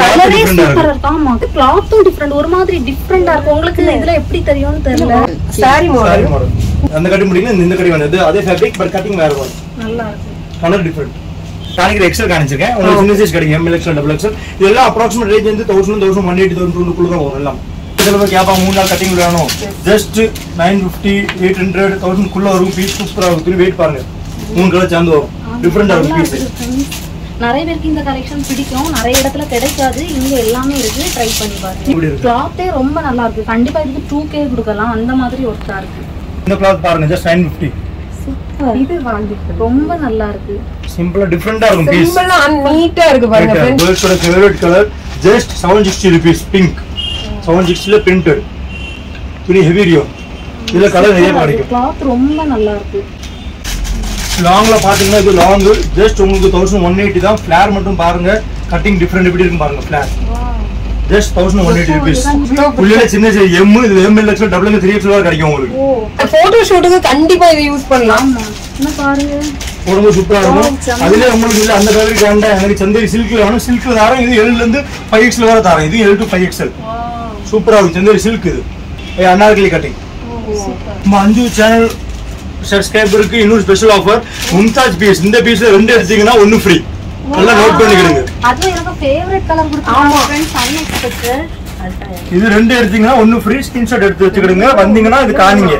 கலரே different ஆ சூப்பரா இருக்கு. ஆமா கிளாத்தும் டிஃப்ரெண்ட் ஒரு மாதிரி டிஃப்ரெண்டா இருக்கு. உங்களுக்கு இதுல எப்படி தெரியும்னு தெரியல. சாரி மாடல் அந்த கட்டி முடியல இந்த கட்டி வந்தது. அதே ஃபேப்ரிக் பட் கட்டிங் வேற வரும் நல்லா இருக்கு. கலர் டிஃப்ரெண்ட் காணிக்கிற எக்ஸல் காணிச்சிருக்கேன். உங்களுக்கு சின்ன சைஸ் கிடைக்கும். M L XL double XL இதெல்லாம் அப்ராக்சிமேட் ரேஞ்ச் வந்து thousand thousand one eighty thousand டூக்குள்ள தான் வரும் எல்லாம். சில பேர் கேட்பாங்க மூணு நாள் கட்டிங் வேணும். Just nine fifty eight hundred thousand குள்ள வரும். பீஸ் சூப்பராக இருக்கும். வெயிட் பாருங்க. மூணு கலர் சேர்ந்து வரும். டிஃப்ரெண்டாக நல்லா இருக்கும் பீஸ். நிறைய பேருக்கு இந்த கலெக்ஷன் பிடிக்கும். நிறைய இடத்துல கிடைக்காது. இங்க எல்லாமே இருக்கு. ட்ரை பண்ணி பாருங்க. கிளாத்தே ரொம்ப நல்லா இருக்கு. கண்டிப்பா இதுக்கு டூ கே கொடுக்கலாம். அந்த மாதிரி ஒர்த்தா இருக்கு. இந்த கிளாத் பாருங்க. ஜஸ்ட் நைன் ஃபிஃப்டி சூப்பர் இது வாங்கிட்டு ரொம்ப நல்லா இருக்கு. சிம்பிளா டிஃப்ரெண்டா இருக்கும் பீஸ் சிம்பிளா நீட்டா இருக்கு பாருங்க. கேர்ள்ஸோட favourite colour just seven sixty rupees pink seven சிக்ஸ்டியில் printed துணி ஹெவி ரியம். இதில் கலர் நிறைய கிடைக்கும். கிளாத் ரொம்ப நல்லா இருக்கு. லாங்ல பாத்தீங்கன்னா இது லாங் ஜஸ்ட் உங்களுக்கு தௌசண்ட் ஒன் எயிட்டி தான். ஃபிளார் மட்டும் பாருங்க. கட்டிங் டிஃப்ரெண்ட் எப்படி இருக்கும் பாருங்க flare just thousand one eighty rupees உள்ள சின்ன சைஸ் எம் இது M L XL double three XL கிடைக்கும் உங்களுக்கு. ஓ போட்டோ ஷூட்டுக்கு கண்டிப்பா இதை யூஸ் பண்ணலாம். பாருங்க. உடம்பு சூப்பரா இருக்கும். அதுல உங்களுக்கு இல்ல அந்த ஃபேப்ரிக் வேண்டாம் எனக்கு சந்தேரி சில்க்ல வேணும். சில்க்ல தரேன் இது எல்ல இருந்து ஃபைவ் எக்ஸ்எல் வரை தரேன் இது எல் டு ஃபைவ் எக்ஸ்எல் சூப்பரா இருக்கும். சந்தேரி சில்க் இது. ஏய், அனார்கலி கட்டிங் நம்ம அஞ்சு சேனல் சப்ஸ்கிரைபருக்கு இன்னொரு ஸ்பெஷல் ஆஃபர் மும்தாஜ் பீஸ் இந்த பீஸ்ல ரெண்டு எடுத்தீங்கன்னா ஒன்னு ஃப்ரீ நல்லா நோட் பண்ணிக்கிடுங்க அதுவும் எனக்கு ஃபேவரட் கலர் கொடுத்தாங்க ஃப்ரெண்ட்ஸ் அன்எக்ஸ்பெக்டட் இது ரெண்டு எடுத்தீங்கன்னா ஒன்னு ஃப்ரீ ஸ்கிரீன்ஷாட் எடுத்து வச்சுக்கிடுங்க. வந்தீங்கன்னா இது காணிங்க.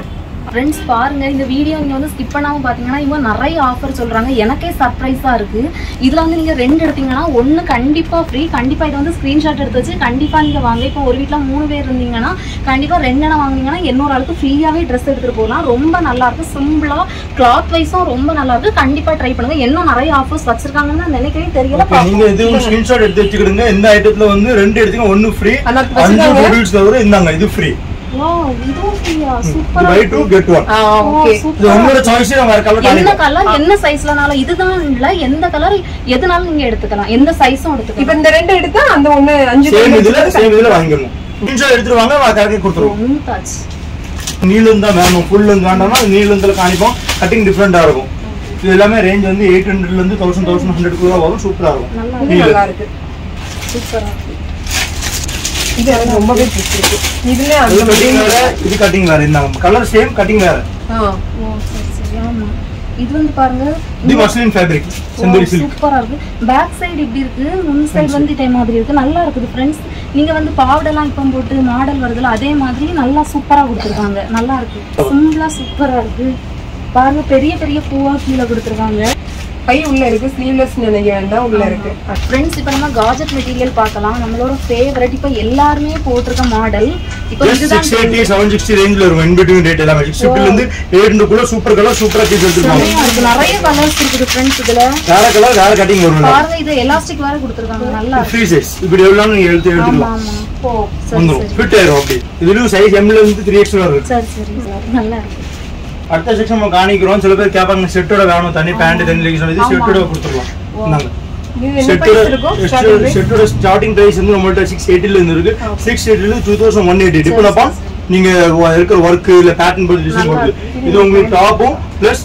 ஃப்ரெண்ட்ஸ் பாருங்க இந்த வீடியோ நீங்க வந்து ஸ்கிப் பண்ணாம பாத்தீங்கன்னா இவங்க நிறைய ஆஃபர் சொல்றாங்க. எனக்கே சர்ப்ரைஸா இருக்கு. இதுல வந்து நீங்க ரெண்டு எடுத்தீங்கன்னா ஒண்ணு கண்டிப்பா ஃப்ரீ கண்டிப்பா இதை வந்து ஸ்கிரீன்ஷாட் எடுத்து வச்சு கண்டிப்பா நீங்க வாங்க. இப்போ ஒரு வீட்ல மூணு பேர் இருந்தீங்கன்னா கண்டிப்பா ரெண்டு இடம் வாங்குனீங்கன்னா இன்னொரு ஆளுக்கு ஃப்ரீயாவே ட்ரெஸ் எடுத்துட்டு போகலாம். ரொம்ப நல்லா இருக்கு. சிம்பிளா கிளாத் வைஸும் ரொம்ப நல்லா இருக்கு. கண்டிப்பா ட்ரை பண்ணுங்க. இன்னும் நிறைய ஆஃபர்ஸ் வச்சிருக்காங்கன்னு நான் நினைக்கவே தெரியல. Okay, நீங்க இது ஒரு ஸ்கிரீன்ஷாட் எடுத்து வச்சுக்கிடுங்க. இந்த ஐட்டத்துல வந்து ரெண்டு எடுத்தீங்க ஒன்னு ஃப்ரீ அஞ்சு தவிர இந்தாங்க இது ஃப்ரீ கலர் என்ன காணிப்போம் கலர் என்ன சைஸ்லனாலும் இதுதான் இல்ல எந்த கலர் எதுனாலும் நீங்க எடுத்துக்கலாம். எந்த சைஸும் இப்ப எடுத்துக்கலாம். இந்த ரெண்டு எடுத்தா அந்த ஒண்ணு அஞ்சு சேம் colour இதுல எடுத்தா சேம் இதுல வாங்கிக்கணும் இன்ஷா எடுத்துட்டு வாங்க நான் கரெக்டாக கொடுத்துருவோம். நீளம் தான் வேணும் ஃபுல் வந்து வேண்டாம்னா நீளத்துல காணிப்போம் கட்டிங் டிஃப்ரெண்டா இருக்கும். இது எல்லாமே ரேஞ்ச் வந்து எயிட் ஹண்ட்ரட்ல இருந்து தௌசண்ட் தௌசண்ட் ஹண்ட்ரட் வரும். சூப்பரா இருக்கும். நல்லா இது நல்லா இருக்கு சூப்பரா இருக்கு இது எனக்கு ரொம்பவே பிடிச்சிருக்கு. இதுல இது அந்த கட்டிங் வேற இது கட்டிங் வேற இருந்தாங்க கலர் சேம் கட்டிங் வேற. ஆ. ஓ சரி சரி ஆமா. இது வந்து பாருங்க இது மஸ்லின் ஃபேப்ரிக் செந்தரி சில்க் சூப்பரா இருக்கு. பேக் சைடு இப்படி இருக்கு? முன் சைடு வந்து இதே மாதிரி இருக்கு. நல்லா இருக்குது ஃப்ரெண்ட்ஸ் நீங்க வந்து பாவடெல்லாம் இப்போ போட்டு மாடல் வருதுல அதே மாதிரி நல்லா சூப்பரா கொடுத்துருக்காங்க. நல்லா இருக்கு. சிம்பிளா சூப்பரா இருக்கு. பாருங்க பெரிய பெரிய பூவா கீழே கொடுத்துருக்காங்க. கை உள்ள இருக்கு ஸ்லீவ்லெஸ் நினைக்க வேண்டாம் உள்ள இருக்கு. ஃப்ரெண்ட்ஸ் இப்போ நம்ம காஜெட் மெட்டீரியல் பார்க்கலாம். நம்மளோட ஃபேவரட் இப்போ எல்லாருமே போட்டிருக்க மாடல் இப்போ சிக்ஸ் எயிட்டி செவன் சிக்ஸ்டி ரேஞ்சில் இருக்கும் இன் பிட்வீன் ரேட் எல்லாமே. சிக்ஸ் ஃபிஃப்டில இருந்து எயிட் குள்ள சூப்பர் கலர் சூப்பரா பீஸ் இருக்கு. நிறைய கலர்ஸ் இருக்குது ஃப்ரெண்ட்ஸ் இதுல. வேற கலர் வேற கட்டிங் வரும் பாருங்க இது எலாஸ்டிக் வேற கொடுத்துருக்காங்க. நல்லா ஃப்ரீ சைஸ் இப்படி எவ்வளோ நீங்க எடுத்து ஆமா எடுத்துக்கலாம். ஆமா ஓ சரி வந்துடும் சரி. ஃபிட் ஆயிரும் அப்படி. இதுலயும் சைஸ் எம்ல இருந்து த்ரீ எக்ஸ் வரும். சரி சரி. நல்லா இருக்கு. அடுத்த செக்ஷன் நம்ம காணிக்கிறோம். சில பேர் கேட்பாங்க செட்டோட வேணும் தனி பேண்ட் தனி லெகின்ஸ் இது செட்டோட என்ன செட்டோட? செட்டோட ஸ்டார்டிங் பிரைஸ் வந்து நம்மள்ட்ட சிக்ஸ் எயிட்டில இருந்து இருக்கு. Six எயிட்டில two thousand one eighty depend upon நீங்க இருக்கிற ஒர்க் இல்ல பேட்டர்ன் போட்டு டிசைன் போட்டு இது உங்களுக்கு டாப்பும் பிளஸ்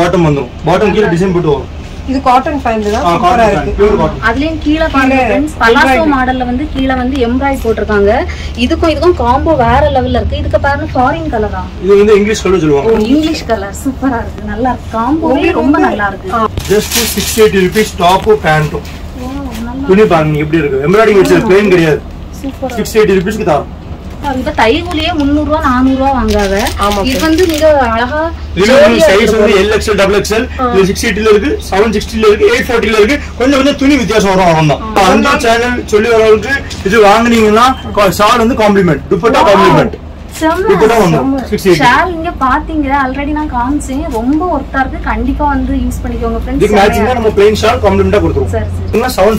பாட்டம் வந்துரும். பாட்டம் கீழே டிசைன் போட்டு வரும். இது காட்டன் பேண்ட் தான் சூப்பரா இருக்கு. அதுலயும் கீழே பாருங்க ஃப்ரெண்ட்ஸ் பலாசோ மாடல்ல வந்து கீழே வந்து எம்ப்ராய்ட் போட்டிருக்காங்க. இதுக்கும் இதுக்கும் காம்போ வேற லெவல்ல இருக்கு. இதுக்கு பாருங்க ஃபாரின் கலரா இது வந்து இங்கிலீஷ் கலர் சொல்லுவாங்க. இங்கிலீஷ் கலர் சூப்பரா இருக்கு. நல்லா இருக்கு. காம்போவே ரொம்ப நல்லா இருக்கு. ஜஸ்ட் சிக்ஸ் எயிட்டி ருபீஸ் டாப்பும் பேண்ட்டும் ஓ, நல்லா துணி பாருங்க எப்படி இருக்கு. எம்ப்ராய்டிங் வச்சது பிளேன் கிடையாது. சூப்பரா சிக்ஸ் எயிட்டி ருபீஸ்க்கு தரோம். இப்ப தையக்கூலியே முந்நூறு ரூபா நானூறு ரூபா வாங்காத ஆமா இது வந்து நீங்க அழகா சைஸ் வந்து L XL double XL six எயிட்டில இருக்கு செவன் சிக்ஸ்டில இருக்கு எயிட் ஃபார்ட்டில இருக்கு கொஞ்சம் கொஞ்சம் துணி வித்தியாசம் வரும் அவ்வளவுதான். அந்த சேனல் சொல்லி வரவங்களுக்கு இது வாங்குனீங்கன்னா ஷால் வந்து காம்ப்ளிமெண்ட் துப்பட்டா காம்ப்ளிமெண்ட் செம்ம, இப்பதான் வந்தோம். செம்ம. 680. ஷால் இங்க பாத்தீங்க ஆல்ரெடி நான் காமிச்சேன் ரொம்ப ஒர்த்தா இருக்கு. கண்டிப்பா வந்து யூஸ் பண்ணிக்கோங்க இதுக்கு மேட்சிங்கா ஃப்ரெண்ட்ஸ் நம்ம பிளைன் ஷால் காம்ப்ளிமெண்டா கொடுத்துருவோம்.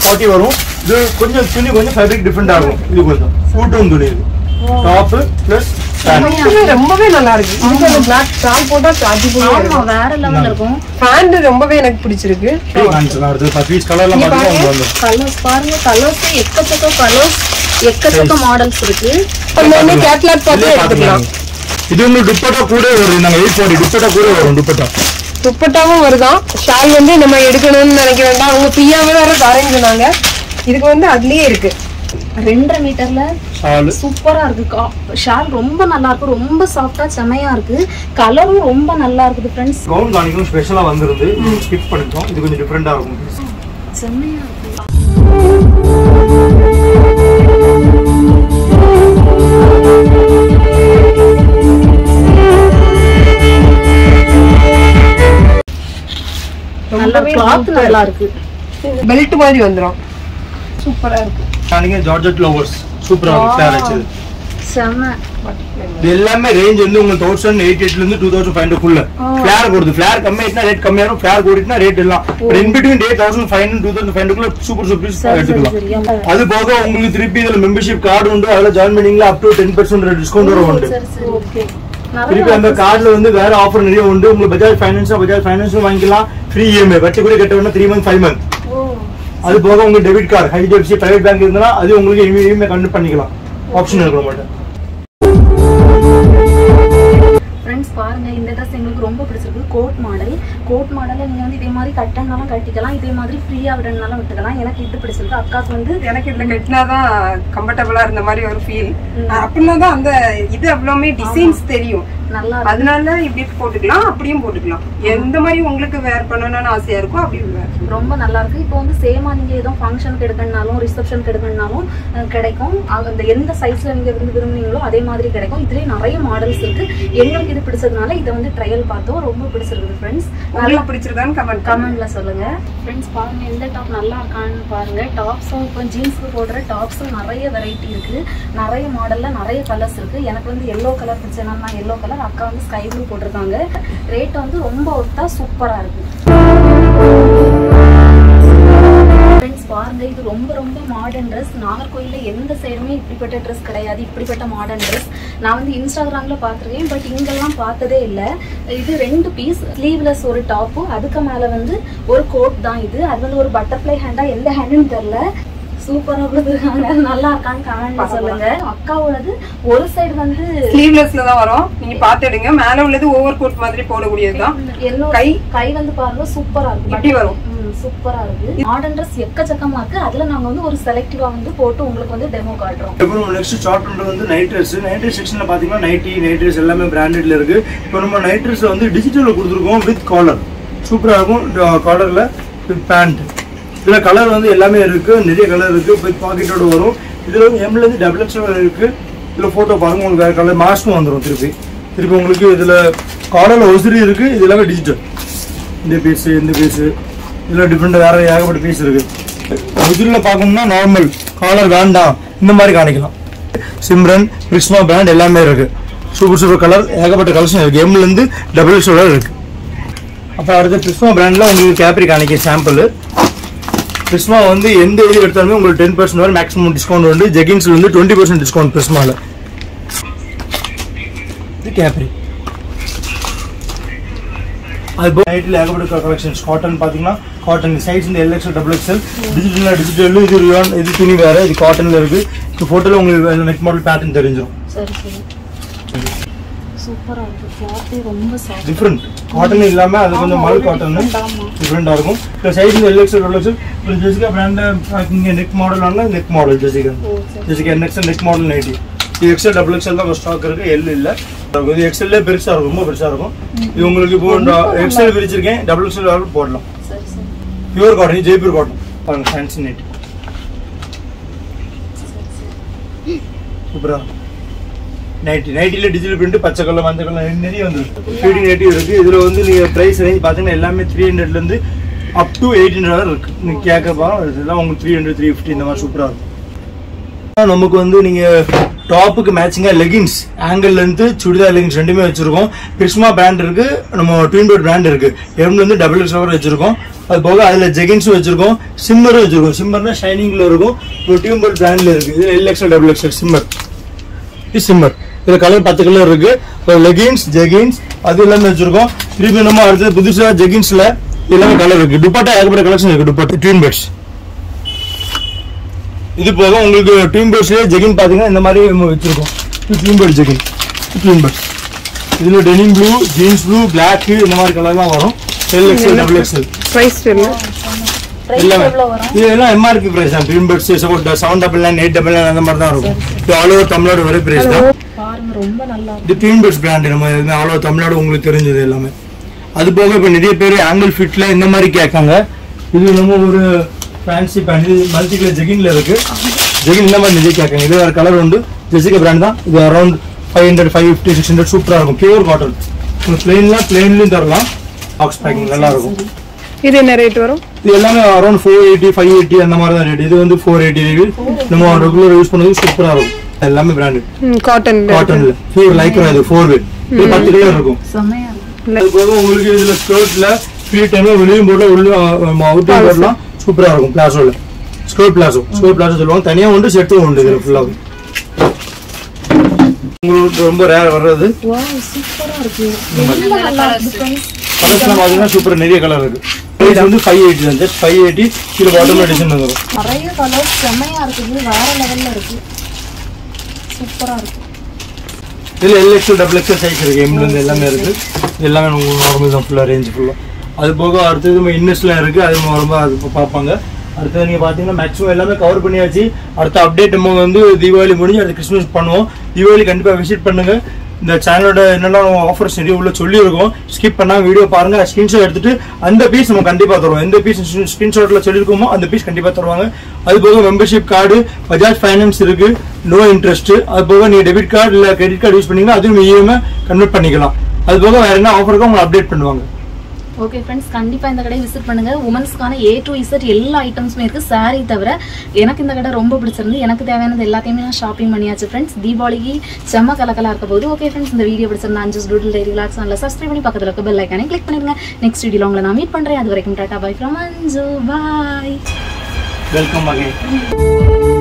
சரி வரும். இது கொஞ்சம் துணி கொஞ்சம் ஃபேப்ரிக் டிஃப்ரெண்ட் ஆகும் இது கொஞ்சம். கூட்டும் துணி இது. டாப் பிளஸ் ரொம்பவே நல்லா இருக்கு. அந்த பிளாக் ஷால் போட்டா சார்ஜ் ஆமா வேற லெவல்ல இருக்கும். பேண்ட் ரொம்பவே எனக்கு பிடிச்சிருக்கு. கலர்ஸ் பாருங்க. கலர்ஸ் எக்கச்சக்க கலர்ஸ் எக்கச்சக்க மாடல்ஸ் இருக்கு. நம்ம கேட்லாக் பார்த்து எடுத்துக்கலாம். இது உங்களுக்கு துப்பட்டா கூட வரும் நாங்க எயிட் ஃபார்ட்டி துப்பட்டா கூட வரும் துப்பட்டா துப்பட்டாவும் வருதான் ஷால் வந்து நம்ம எடுக்கணும்னு நினைக்க வேண்டாம். அவங்க பியாவே வேற தரேன்னு சொன்னாங்க. இதுக்கு வந்து அதுலயே இருக்கு. ரெண்டரை மீட்டர்ல ஷால். சூப்பரா இருக்கு. கா- ஷால் ரொம்ப நல்லா இருக்கு. ரொம்ப சாஃப்டா செமையா இருக்கு. கலரும் ரொம்ப நல்லா இருக்குது ஃப்ரெண்ட்ஸ் கவுன் காணிக்கும் ஸ்பெஷலா வந்திருந்து ஸ்கிப் பண்ணிட்டோம். இது கொஞ்சம் டிஃப்ரெண்டா இருக்கும். செமையா இருக்கு. நல்லா கிளாத் நல்லா இருக்கு. பெல்ட் மாதிரி வந்துரும். சூப்பரா இருக்கு. காணிங்க ஜார்ஜெட் லவர்ஸ் சூப்பரா ஃபேர் வச்சது செம இது எல்லாமே ரேஞ்ச் வந்து உங்களுக்கு தௌசண்ட் எயிட் எயிட்ல இருந்து டூ தௌசண்ட் ஃபைவ் குள்ள ஃபிளேர் கொடுது ஃபிளேர் கம்மி ஆயிட்டுனா ரேட் கம்மியாகும் ஃபிளேர் கூடிட்டுனா ரேட் எல்லாம் in between day thousand five two thousand five குள்ள சூப்பர் சூப்பர் எடுத்துக்கலாம். அது போக உங்களுக்கு திருப்பி இதுல மெம்பர்ஷிப் கார்டு உண்டு அதுல ஜாயின் பண்ணீங்களா up to ten percent discount வரும் உண்டு திருப்பி அந்த கார்டுல வந்து வேற ஆஃபர் நிறைய உண்டு உங்களுக்கு பஜாஜ் ஃபைனான்ஸ் பஜாஜ் ஃபைனான்ஸும் வாங்கிக்கலாம் ஃப்ரீ இஎம்ஐ வட்டி கூட கட்ட வேணும் த்ரீ மந்த் ஃபைவ் மந்த் அது போக உங்களுக்கு debit card HDFC private bank இருந்தா அது உங்களுக்கு இஎம்ஐ கண்டு பண்ணிக்கலாம். ஆப்ஷன் இருக்கு நம்மகிட்ட ஃப்ரெண்ட்ஸ் பாருங்க இந்த ட்ரெஸ் எங்களுக்கு ரொம்ப பிடிச்சிருக்கு. Code model. கோட் மாடல்ல நீங்க வந்து இதே மாதிரி கட்டனாலும் கட்டிக்கலாம். இதே மாதிரி ஃப்ரீயா விடணும்னாலும் விட்டுக்கலாம். எனக்கு இது பிடிச்சிருக்கு. அக்காக்கு வந்து எனக்கு இதுல கட்டினாதான் கம்ஃபர்டபுளா இருந்த மாதிரி ஒரு ஃபீல் அப்படின்னா தான் அந்த இது அவ்வளவுமே டிசைன்ஸ் தெரியும். அதனால இப்படி போட்டுக்கலாம் அப்படியும் போட்டுக்கலாம். எந்த மாதிரி உங்களுக்கு வேர் பண்ணணும்னு ஆசையா இருக்கோ அப்படி ரொம்ப நல்லா இருக்கு. இப்போ வந்து சேமா நீங்க ஏதோ ஃபங்க்ஷனுக்கு எடுக்கணும்னாலும் ரிசப்ஷனுக்கு எடுக்கணும்னாலும் கிடைக்கும். அந்த எந்த சைஸ்ல நீங்க விரும்பி விரும்புனீங்களோ அதே மாதிரி கிடைக்கும். இதுலயே நிறைய மாடல்ஸ் இருக்கு. எங்களுக்கு இது பிடிச்சதுனால இதை வந்து ட்ரையல் பார்த்தோம். ரொம்ப பிடிச்சிருக்கு ஃப்ரெண்ட்ஸ் நல்லா பிடிச்சிருக்கான்னு கமெண்ட் கமெண்ட்ல சொல்லுங்க. ஃப்ரெண்ட்ஸ் பாருங்க எந்த டாப் நல்லா இருக்கான்னு பாருங்க. டாப்ஸும் இப்போ ஜீன்ஸ்க்கு போடுற டாப்ஸும் நிறைய வெரைட்டி இருக்கு. நிறைய மாடல்ல நிறைய கலர்ஸ் இருக்கு. எனக்கு வந்து எல்லோ கலர் பிடிச்சதுனால நான் எல்லோ கலர் அக்கா வந்து ஸ்கை ப்ளூ போட்டிருக்காங்க. ரேட் வந்து ரொம்ப ஒர்த்தா சூப்பரா இருக்கு. ஃப்ரெண்ட்ஸ் பாருங்க இது ரொம்ப ரொம்ப மாடர்ன் ட்ரெஸ் நாகர்கோயிலில் எந்த சைடுமே இப்படிப்பட்ட ட்ரெஸ் கிடையாது. இப்படிப்பட்ட மாடர்ன் ட்ரெஸ் நான் வந்து இன்ஸ்டாகிராமில் பார்த்துருக்கேன். பட் இங்கெல்லாம் பார்த்ததே இல்லை. இது ரெண்டு பீஸ் ஸ்லீவ்லெஸ் ஒரு டாப்பு அதுக்கு மேலே வந்து ஒரு கோட் தான் இது. அது வந்து ஒரு பட்டர்ஃப்ளை ஹேண்டா எந்த ஹேண்டுன்னு தெரில சூப்பரா கொடுத்துருக்காங்க. நல்லா இருக்கான்னு கமெண்ட்ல சொல்லுங்க. அக்காவோடது ஒரு சைடு வந்து ஸ்லீவ்லெஸ்ல தான் வரும். நீங்க பாத்து எடுங்க. மேல உள்ளது ஓவர் கோட் மாதிரி போடக்கூடியதுதான் கை? கை வந்து பாருங்க சூப்பரா இருக்கு. இப்படி வரும். சூப்பரா இருக்கு. மாடர்ன் ட்ரெஸ் எக்கச்சக்கமா இருக்கு. அதுல நாங்க வந்து ஒரு செலக்டிவா வந்து போட்டு உங்களுக்கு வந்து டெமோ காட்டுறோம். அப்புறம் நெக்ஸ்ட் ஷார்ட் பண்றது வந்து நைட் ட்ரெஸ் நைட் ட்ரெஸ் செக்ஷன்ல பாத்தீங்கன்னா நைட்டி நைட் ட்ரெஸ் எல்லாமே பிராண்டட்ல இருக்கு. இப்போ நம்ம நைட் ட்ரெஸ்ல வந்து டிஜிட்டல்ல கொடுத்துருக்கோம் வித் காலர் சூப்பரா இருக்கும். காலர்ல வித் பேண்ட் இதில் கலர் வந்து எல்லாமே இருக்குது நிறைய கலர் இருக்குது போய் பாக்கெட்டோட வரும். இதில் வந்து எம்லேருந்து டபுள் எக்ஸ் இருக்குது இதில் ஃபோட்டோ பாருங்க உங்களுக்கு வேறு கலர் மாஸ்க்கும் வந்துடும் திருப்பி. திருப்பி உங்களுக்கு இதில் காலரில் ஒசிரி இருக்குது இது எல்லாமே டிஜிட்டல் இந்த பீஸு இந்த பீஸு இதில் டிஃப்ரெண்ட் வேறு ஏகப்பட்ட பீஸ் இருக்குது ஒசிரியில் பார்க்கணும்னா நார்மல் காலர் வேண்டாம். இந்த மாதிரி காணிக்கலாம். சிம்ரன் கிருஷ்ணா பிராண்ட் எல்லாமே இருக்குது சூப்பர் சூப்பர் கலர் ஏகப்பட்ட கலெக்ஷன் இருக்குது எம்லேருந்து டபுள் எக்ஸ்எல் இருக்குது அப்புறம் அடுத்து கிறிஸ்மா பிராண்டில் உங்களுக்கு கேப்ரி காணிக்க சாம்பிள் பிரிஸ்மா வந்து எந்த இது எடுத்தாலுமே உங்களுக்கு டென் பர்சன்ட் வரை மேக்ஸிமம் டிஸ்கவுண்ட் வந்து ஜெகின்ஸ்ல வந்து டுவெண்ட்டி பர்சன்ட் டிஸ்கவுண்ட் கிறிஸ்மால இது கேப்ரி அது நைட்டில் ஏகப்பட்ட கலெக்ஷன்ஸ் காட்டன் பார்த்தீங்கன்னா காட்டன் சைஸ் இந்த L XL double XL digital digital இது ரியான் இது துணி வேறு இது காட்டனில் இருக்குது இப்போ ஃபோட்டோல உங்களுக்கு நெக் மாடல் பேட்டர்ன் தெரிஞ்சிடும் சரி சரி சூப்பரா இருக்கு. கிளாத்தே ரொம்ப சாஃப்ட் டிஃப்ரெண்ட் காட்டன் இல்லாம அது கொஞ்சம் மல் காட்டன் டிஃப்ரெண்டா இருக்கும். இப்போ சைஸ் இந்த எல்எக்ஸ்எல் டபுள் எக்ஸ்எல் இப்போ ஜெசிகா பிராண்ட் இங்கே நெக் மாடல் ஆனால் neck model Jessica Jessica N XL neck model nightie இது எக்ஸ்எல் டபுள் எக்ஸ்எல் தான் ஸ்டாக் இருக்கு. எல் இல்ல. இது எக்ஸ்எல்லே பெருசா இருக்கும் ரொம்ப பெருசா இருக்கும். இது உங்களுக்கு இப்போ எக்ஸ்எல் பிரிச்சிருக்கேன் டபுள் எக்ஸ்எல் போடலாம். பியூர் காட்டன் ஜெய்ப்பூர் காட்டன் பாருங்க ஃபேன்சி நெட் சூப்பரா. நைட்டி நைட்டில டிஜிட்டல் பிரிண்ட் பச்சை கல்ல மஞ்சள் கலர் நிறைய வந்து ஃபீடிங் நைட்டி இருக்கு. இதுல வந்து நீங்க பிரைஸ் ரேஞ்ச் பாத்தீங்கன்னா எல்லாமே த்ரீ ஹண்ட்ரட்ல இருந்து அப் டு எயிட் ஹண்ட்ரட் வரை இருக்கு. நீங்க கேட்க இதெல்லாம் உங்களுக்கு த்ரீ ஹண்ட்ரட் த்ரீ ஃபிஃப்டி இந்த மாதிரி சூப்பரா இருக்கும். நமக்கு வந்து நீங்க டாப்புக்கு மேட்சிங்காக லெகின்ஸ் ஆங்கிள் இருந்து சுடிதார் லெகின்ஸ் ரெண்டுமே வச்சிருக்கோம். பிரிஸ்மா பிராண்ட் இருக்கு. நம்ம ட்வின் டோர் பிராண்ட் இருக்கு. எம்ல இருந்து டபுள் எக்ஸ் வரை வச்சிருக்கோம். அது போக அதுல ஜெகின்ஸும் வச்சிருக்கோம். சிம்மரும் வச்சிருக்கோம். சிம்மர்னா ஷைனிங்ல இருக்கும். ஒரு டியூன் பிராண்டில் பிராண்ட்ல இருக்கு. இது L XL double XL shimmer இது சிம்மர் இதில் கலர் பத்து கலர் இருக்கு. லெகின்ஸ் ஜெகின்ஸ் அது எல்லாமே வச்சிருக்கோம். திருப்பி நம்ம அடுத்தது புதுசா ஜெகின்ஸ்ல எல்லாமே கலர் இருக்கு. டுப்பாட்டா ஏகப்பட்ட கலெக்ஷன் இருக்கு. துப்பட்டா ட்வீன் பெட்ஸ் இது போக உங்களுக்கு ட்வீன் பெட்ஸ்லேயே ஜெகின் பார்த்தீங்கன்னா இந்த மாதிரி நம்ம வச்சிருக்கோம். Twin Bird jegging Twin Bird இதில் denim blue jeans blue black இந்த மாதிரி கலர்லாம் வரும். L XL double XL price தெரியல பிரைஸ் எல்லாமே எவ்வளவு வரும்? இது எல்லாம் எம்ஆர்பி பிரைஸ் தான். Twin Birds seven double nine eight double nine அந்த மாதிரி தான் இருக்கும். இது ஆல் ஓவர் தமிழ்நாடு ஒரே பிரைஸ் தான். பாருங்க ரொம்ப நல்லா இருக்கு இது ட்வீன் பெட்ஸ் பிராண்ட் நம்ம ஆல் ஓவர் தமிழ்நாடு உங்களுக்கு தெரிஞ்சது எல்லாமே. அது போக இப்போ நிறைய பேர் ஆங்கிள் ஃபிட்ல இந்த மாதிரி கேட்காங்க. இது நம்ம ஒரு ஃபேன்சி பேண்ட் இது மல்டி கலர் ஜெகின்ல இருக்கு. ஜெகின் இந்த மாதிரி நிறைய கேட்காங்க. இது வேற கலர் உண்டு. ஜெசிகா பிராண்ட் தான். இது around five hundred five fifty six hundred சூப்பராக இருக்கும். பியூர் காட்டன் பிளெயின்லாம் பிளெயின்லையும் தரலாம். பாக்ஸ் பேக்கிங் நல்லா இருக்கும். இது என்ன ரேட் வரும்? இது எல்லாமே around four eighty five eighty அந்த மாதிரி தான் ரேட் இது வந்து ஃபோர் எயிட்டி நம்ம ரெகுலர் யூஸ் பண்ணுறது சூப்பராக இருக்கும். எல்லாமே பிராண்டு காட்டன் காட்டன்ல பியூர் லைக்ரா இது ஃபோர் வே இது பத்து கலர் இருக்கும். அது போக உங்களுக்கு இதுல ஸ்கர்ட்ல ஃப்ரீ டைம்ல வெளியும் போடலாம் உள்ள அவுட்டிங் போடலாம் சூப்பரா இருக்கும் பிளாசோல ஸ்கர்ட் பிளாசோ ஸ்கர்ட் பிளாசோ சொல்லுவாங்க. தனியா உண்டு செட்டும் உண்டு இதுல ஃபுல்லாவே உங்களுக்கு ரொம்ப ரேர் வர்றது. வாவ் சூப்பரா இருக்கு. ரொம்ப நல்லா இருக்கு price. கலர்ஸ்லாம் பாத்தீங்கன்னா சூப்பர் நிறைய கலர் இருக்கு. பிரைஸ் வந்து ஃபைவ் எயிட்டி தான் ஜஸ்ட் ஃபைவ் எயிட்டி கீழே பாட்டம்ல டிசைன் வந்துடும் நிறைய கலர் செம்மையா இருக்குது வேற லெவல்ல இருக்கு. சூப்பரா இருக்கு. இதுல L XL double XL size இருக்கு. எம்ல இருந்து எல்லாமே இருக்கு. இது எல்லாமே உங்களுக்கு நார்மல் தான் ஃபுல்லா ரேஞ்ச் ஃபுல்லா அது போக அடுத்தது நம்ம இன்னஸ்லாம் இருக்கு. அது ரொம்ப அது பார்ப்பாங்க. அடுத்தது நீங்கள் பார்த்தீங்கன்னா மேக்ஸிமம் எல்லாமே கவர் பண்ணியாச்சு. அடுத்த அப்டேட் நம்ம வந்து தீபாவளி முடிஞ்சு அடுத்து கிறிஸ்மஸ் பண்ணுவோம். தீபாவளி கண்டிப்பாக விசிட் பண்ணுங்கள் இந்த சேனலோட என்னெல்லாம் ஆஃபர்ஸ் நிறைய உள்ள சொல்லியிருக்கோம். ஸ்கிப் பண்ணால் வீடியோ பாருங்கள் ஸ்க்ரீன்ஷாட் எடுத்துட்டு அந்த பீஸ் நம்ம கண்டிப்பாக தருவோம். எந்த பீஸ் ஸ்க்ரீன்ஷாட்டில் சொல்லியிருக்கோமோ அந்த பீஸ் கண்டிப்பாக தருவாங்க. அது போக மெம்பர்ஷிப் கார்டு பஜாஜ் ஃபைனான்ஸ் இருக்குது நோ இன்ட்ரெஸ்ட் அது போக நீங்க டெபிட் கார்டு இல்லை கிரெடிட் கார்டு யூஸ் பண்ணிங்கன்னா அதுவும் இஎம்ஐ கன்வெர்ட் பண்ணிக்கலாம். அது போக வேறு என்ன ஆஃபர் உங்களை அப்டேட் பண்ணுவாங்க. ஓகே ஃப்ரெண்ட்ஸ் கண்டிப்பாக இந்த கடையை விசிட் பண்ணுங்க. உமன்ஸ்க்கான ஏ டு இசட் எல்லா ஐட்டம்ஸுமே இருக்குது சாரீ தவிர எனக்கு இந்த கடை ரொம்ப பிடிச்சிருந்து எனக்கு தேவையானது எல்லாத்தையுமே நான் ஷாப்பிங் பண்ணியாச்சு ஃப்ரெண்ட்ஸ் தீபாவளிக்கு செம்ம கலக்கலாக இருக்க போது ஓகே ஃப்ரெண்ட்ஸ் இந்த வீடியோ பிடிச்சிருந்தா அஞ்சு டூடில் டெய்லி ரிலாக்ஸ் நல்லா சப்ஸ்கிரைப் பண்ணி பக்கத்துல இருக்க பெல் ஐக்கானே கிளிக் பண்ணிடுங்க. நெக்ஸ்ட் வீடியோல உங்களை நான் மீட் பண்ணுறேன் அது வரைக்கும் டாட்டா பை ஃப்ரம் அஞ்சு பாய் வெல்கம் அகைன்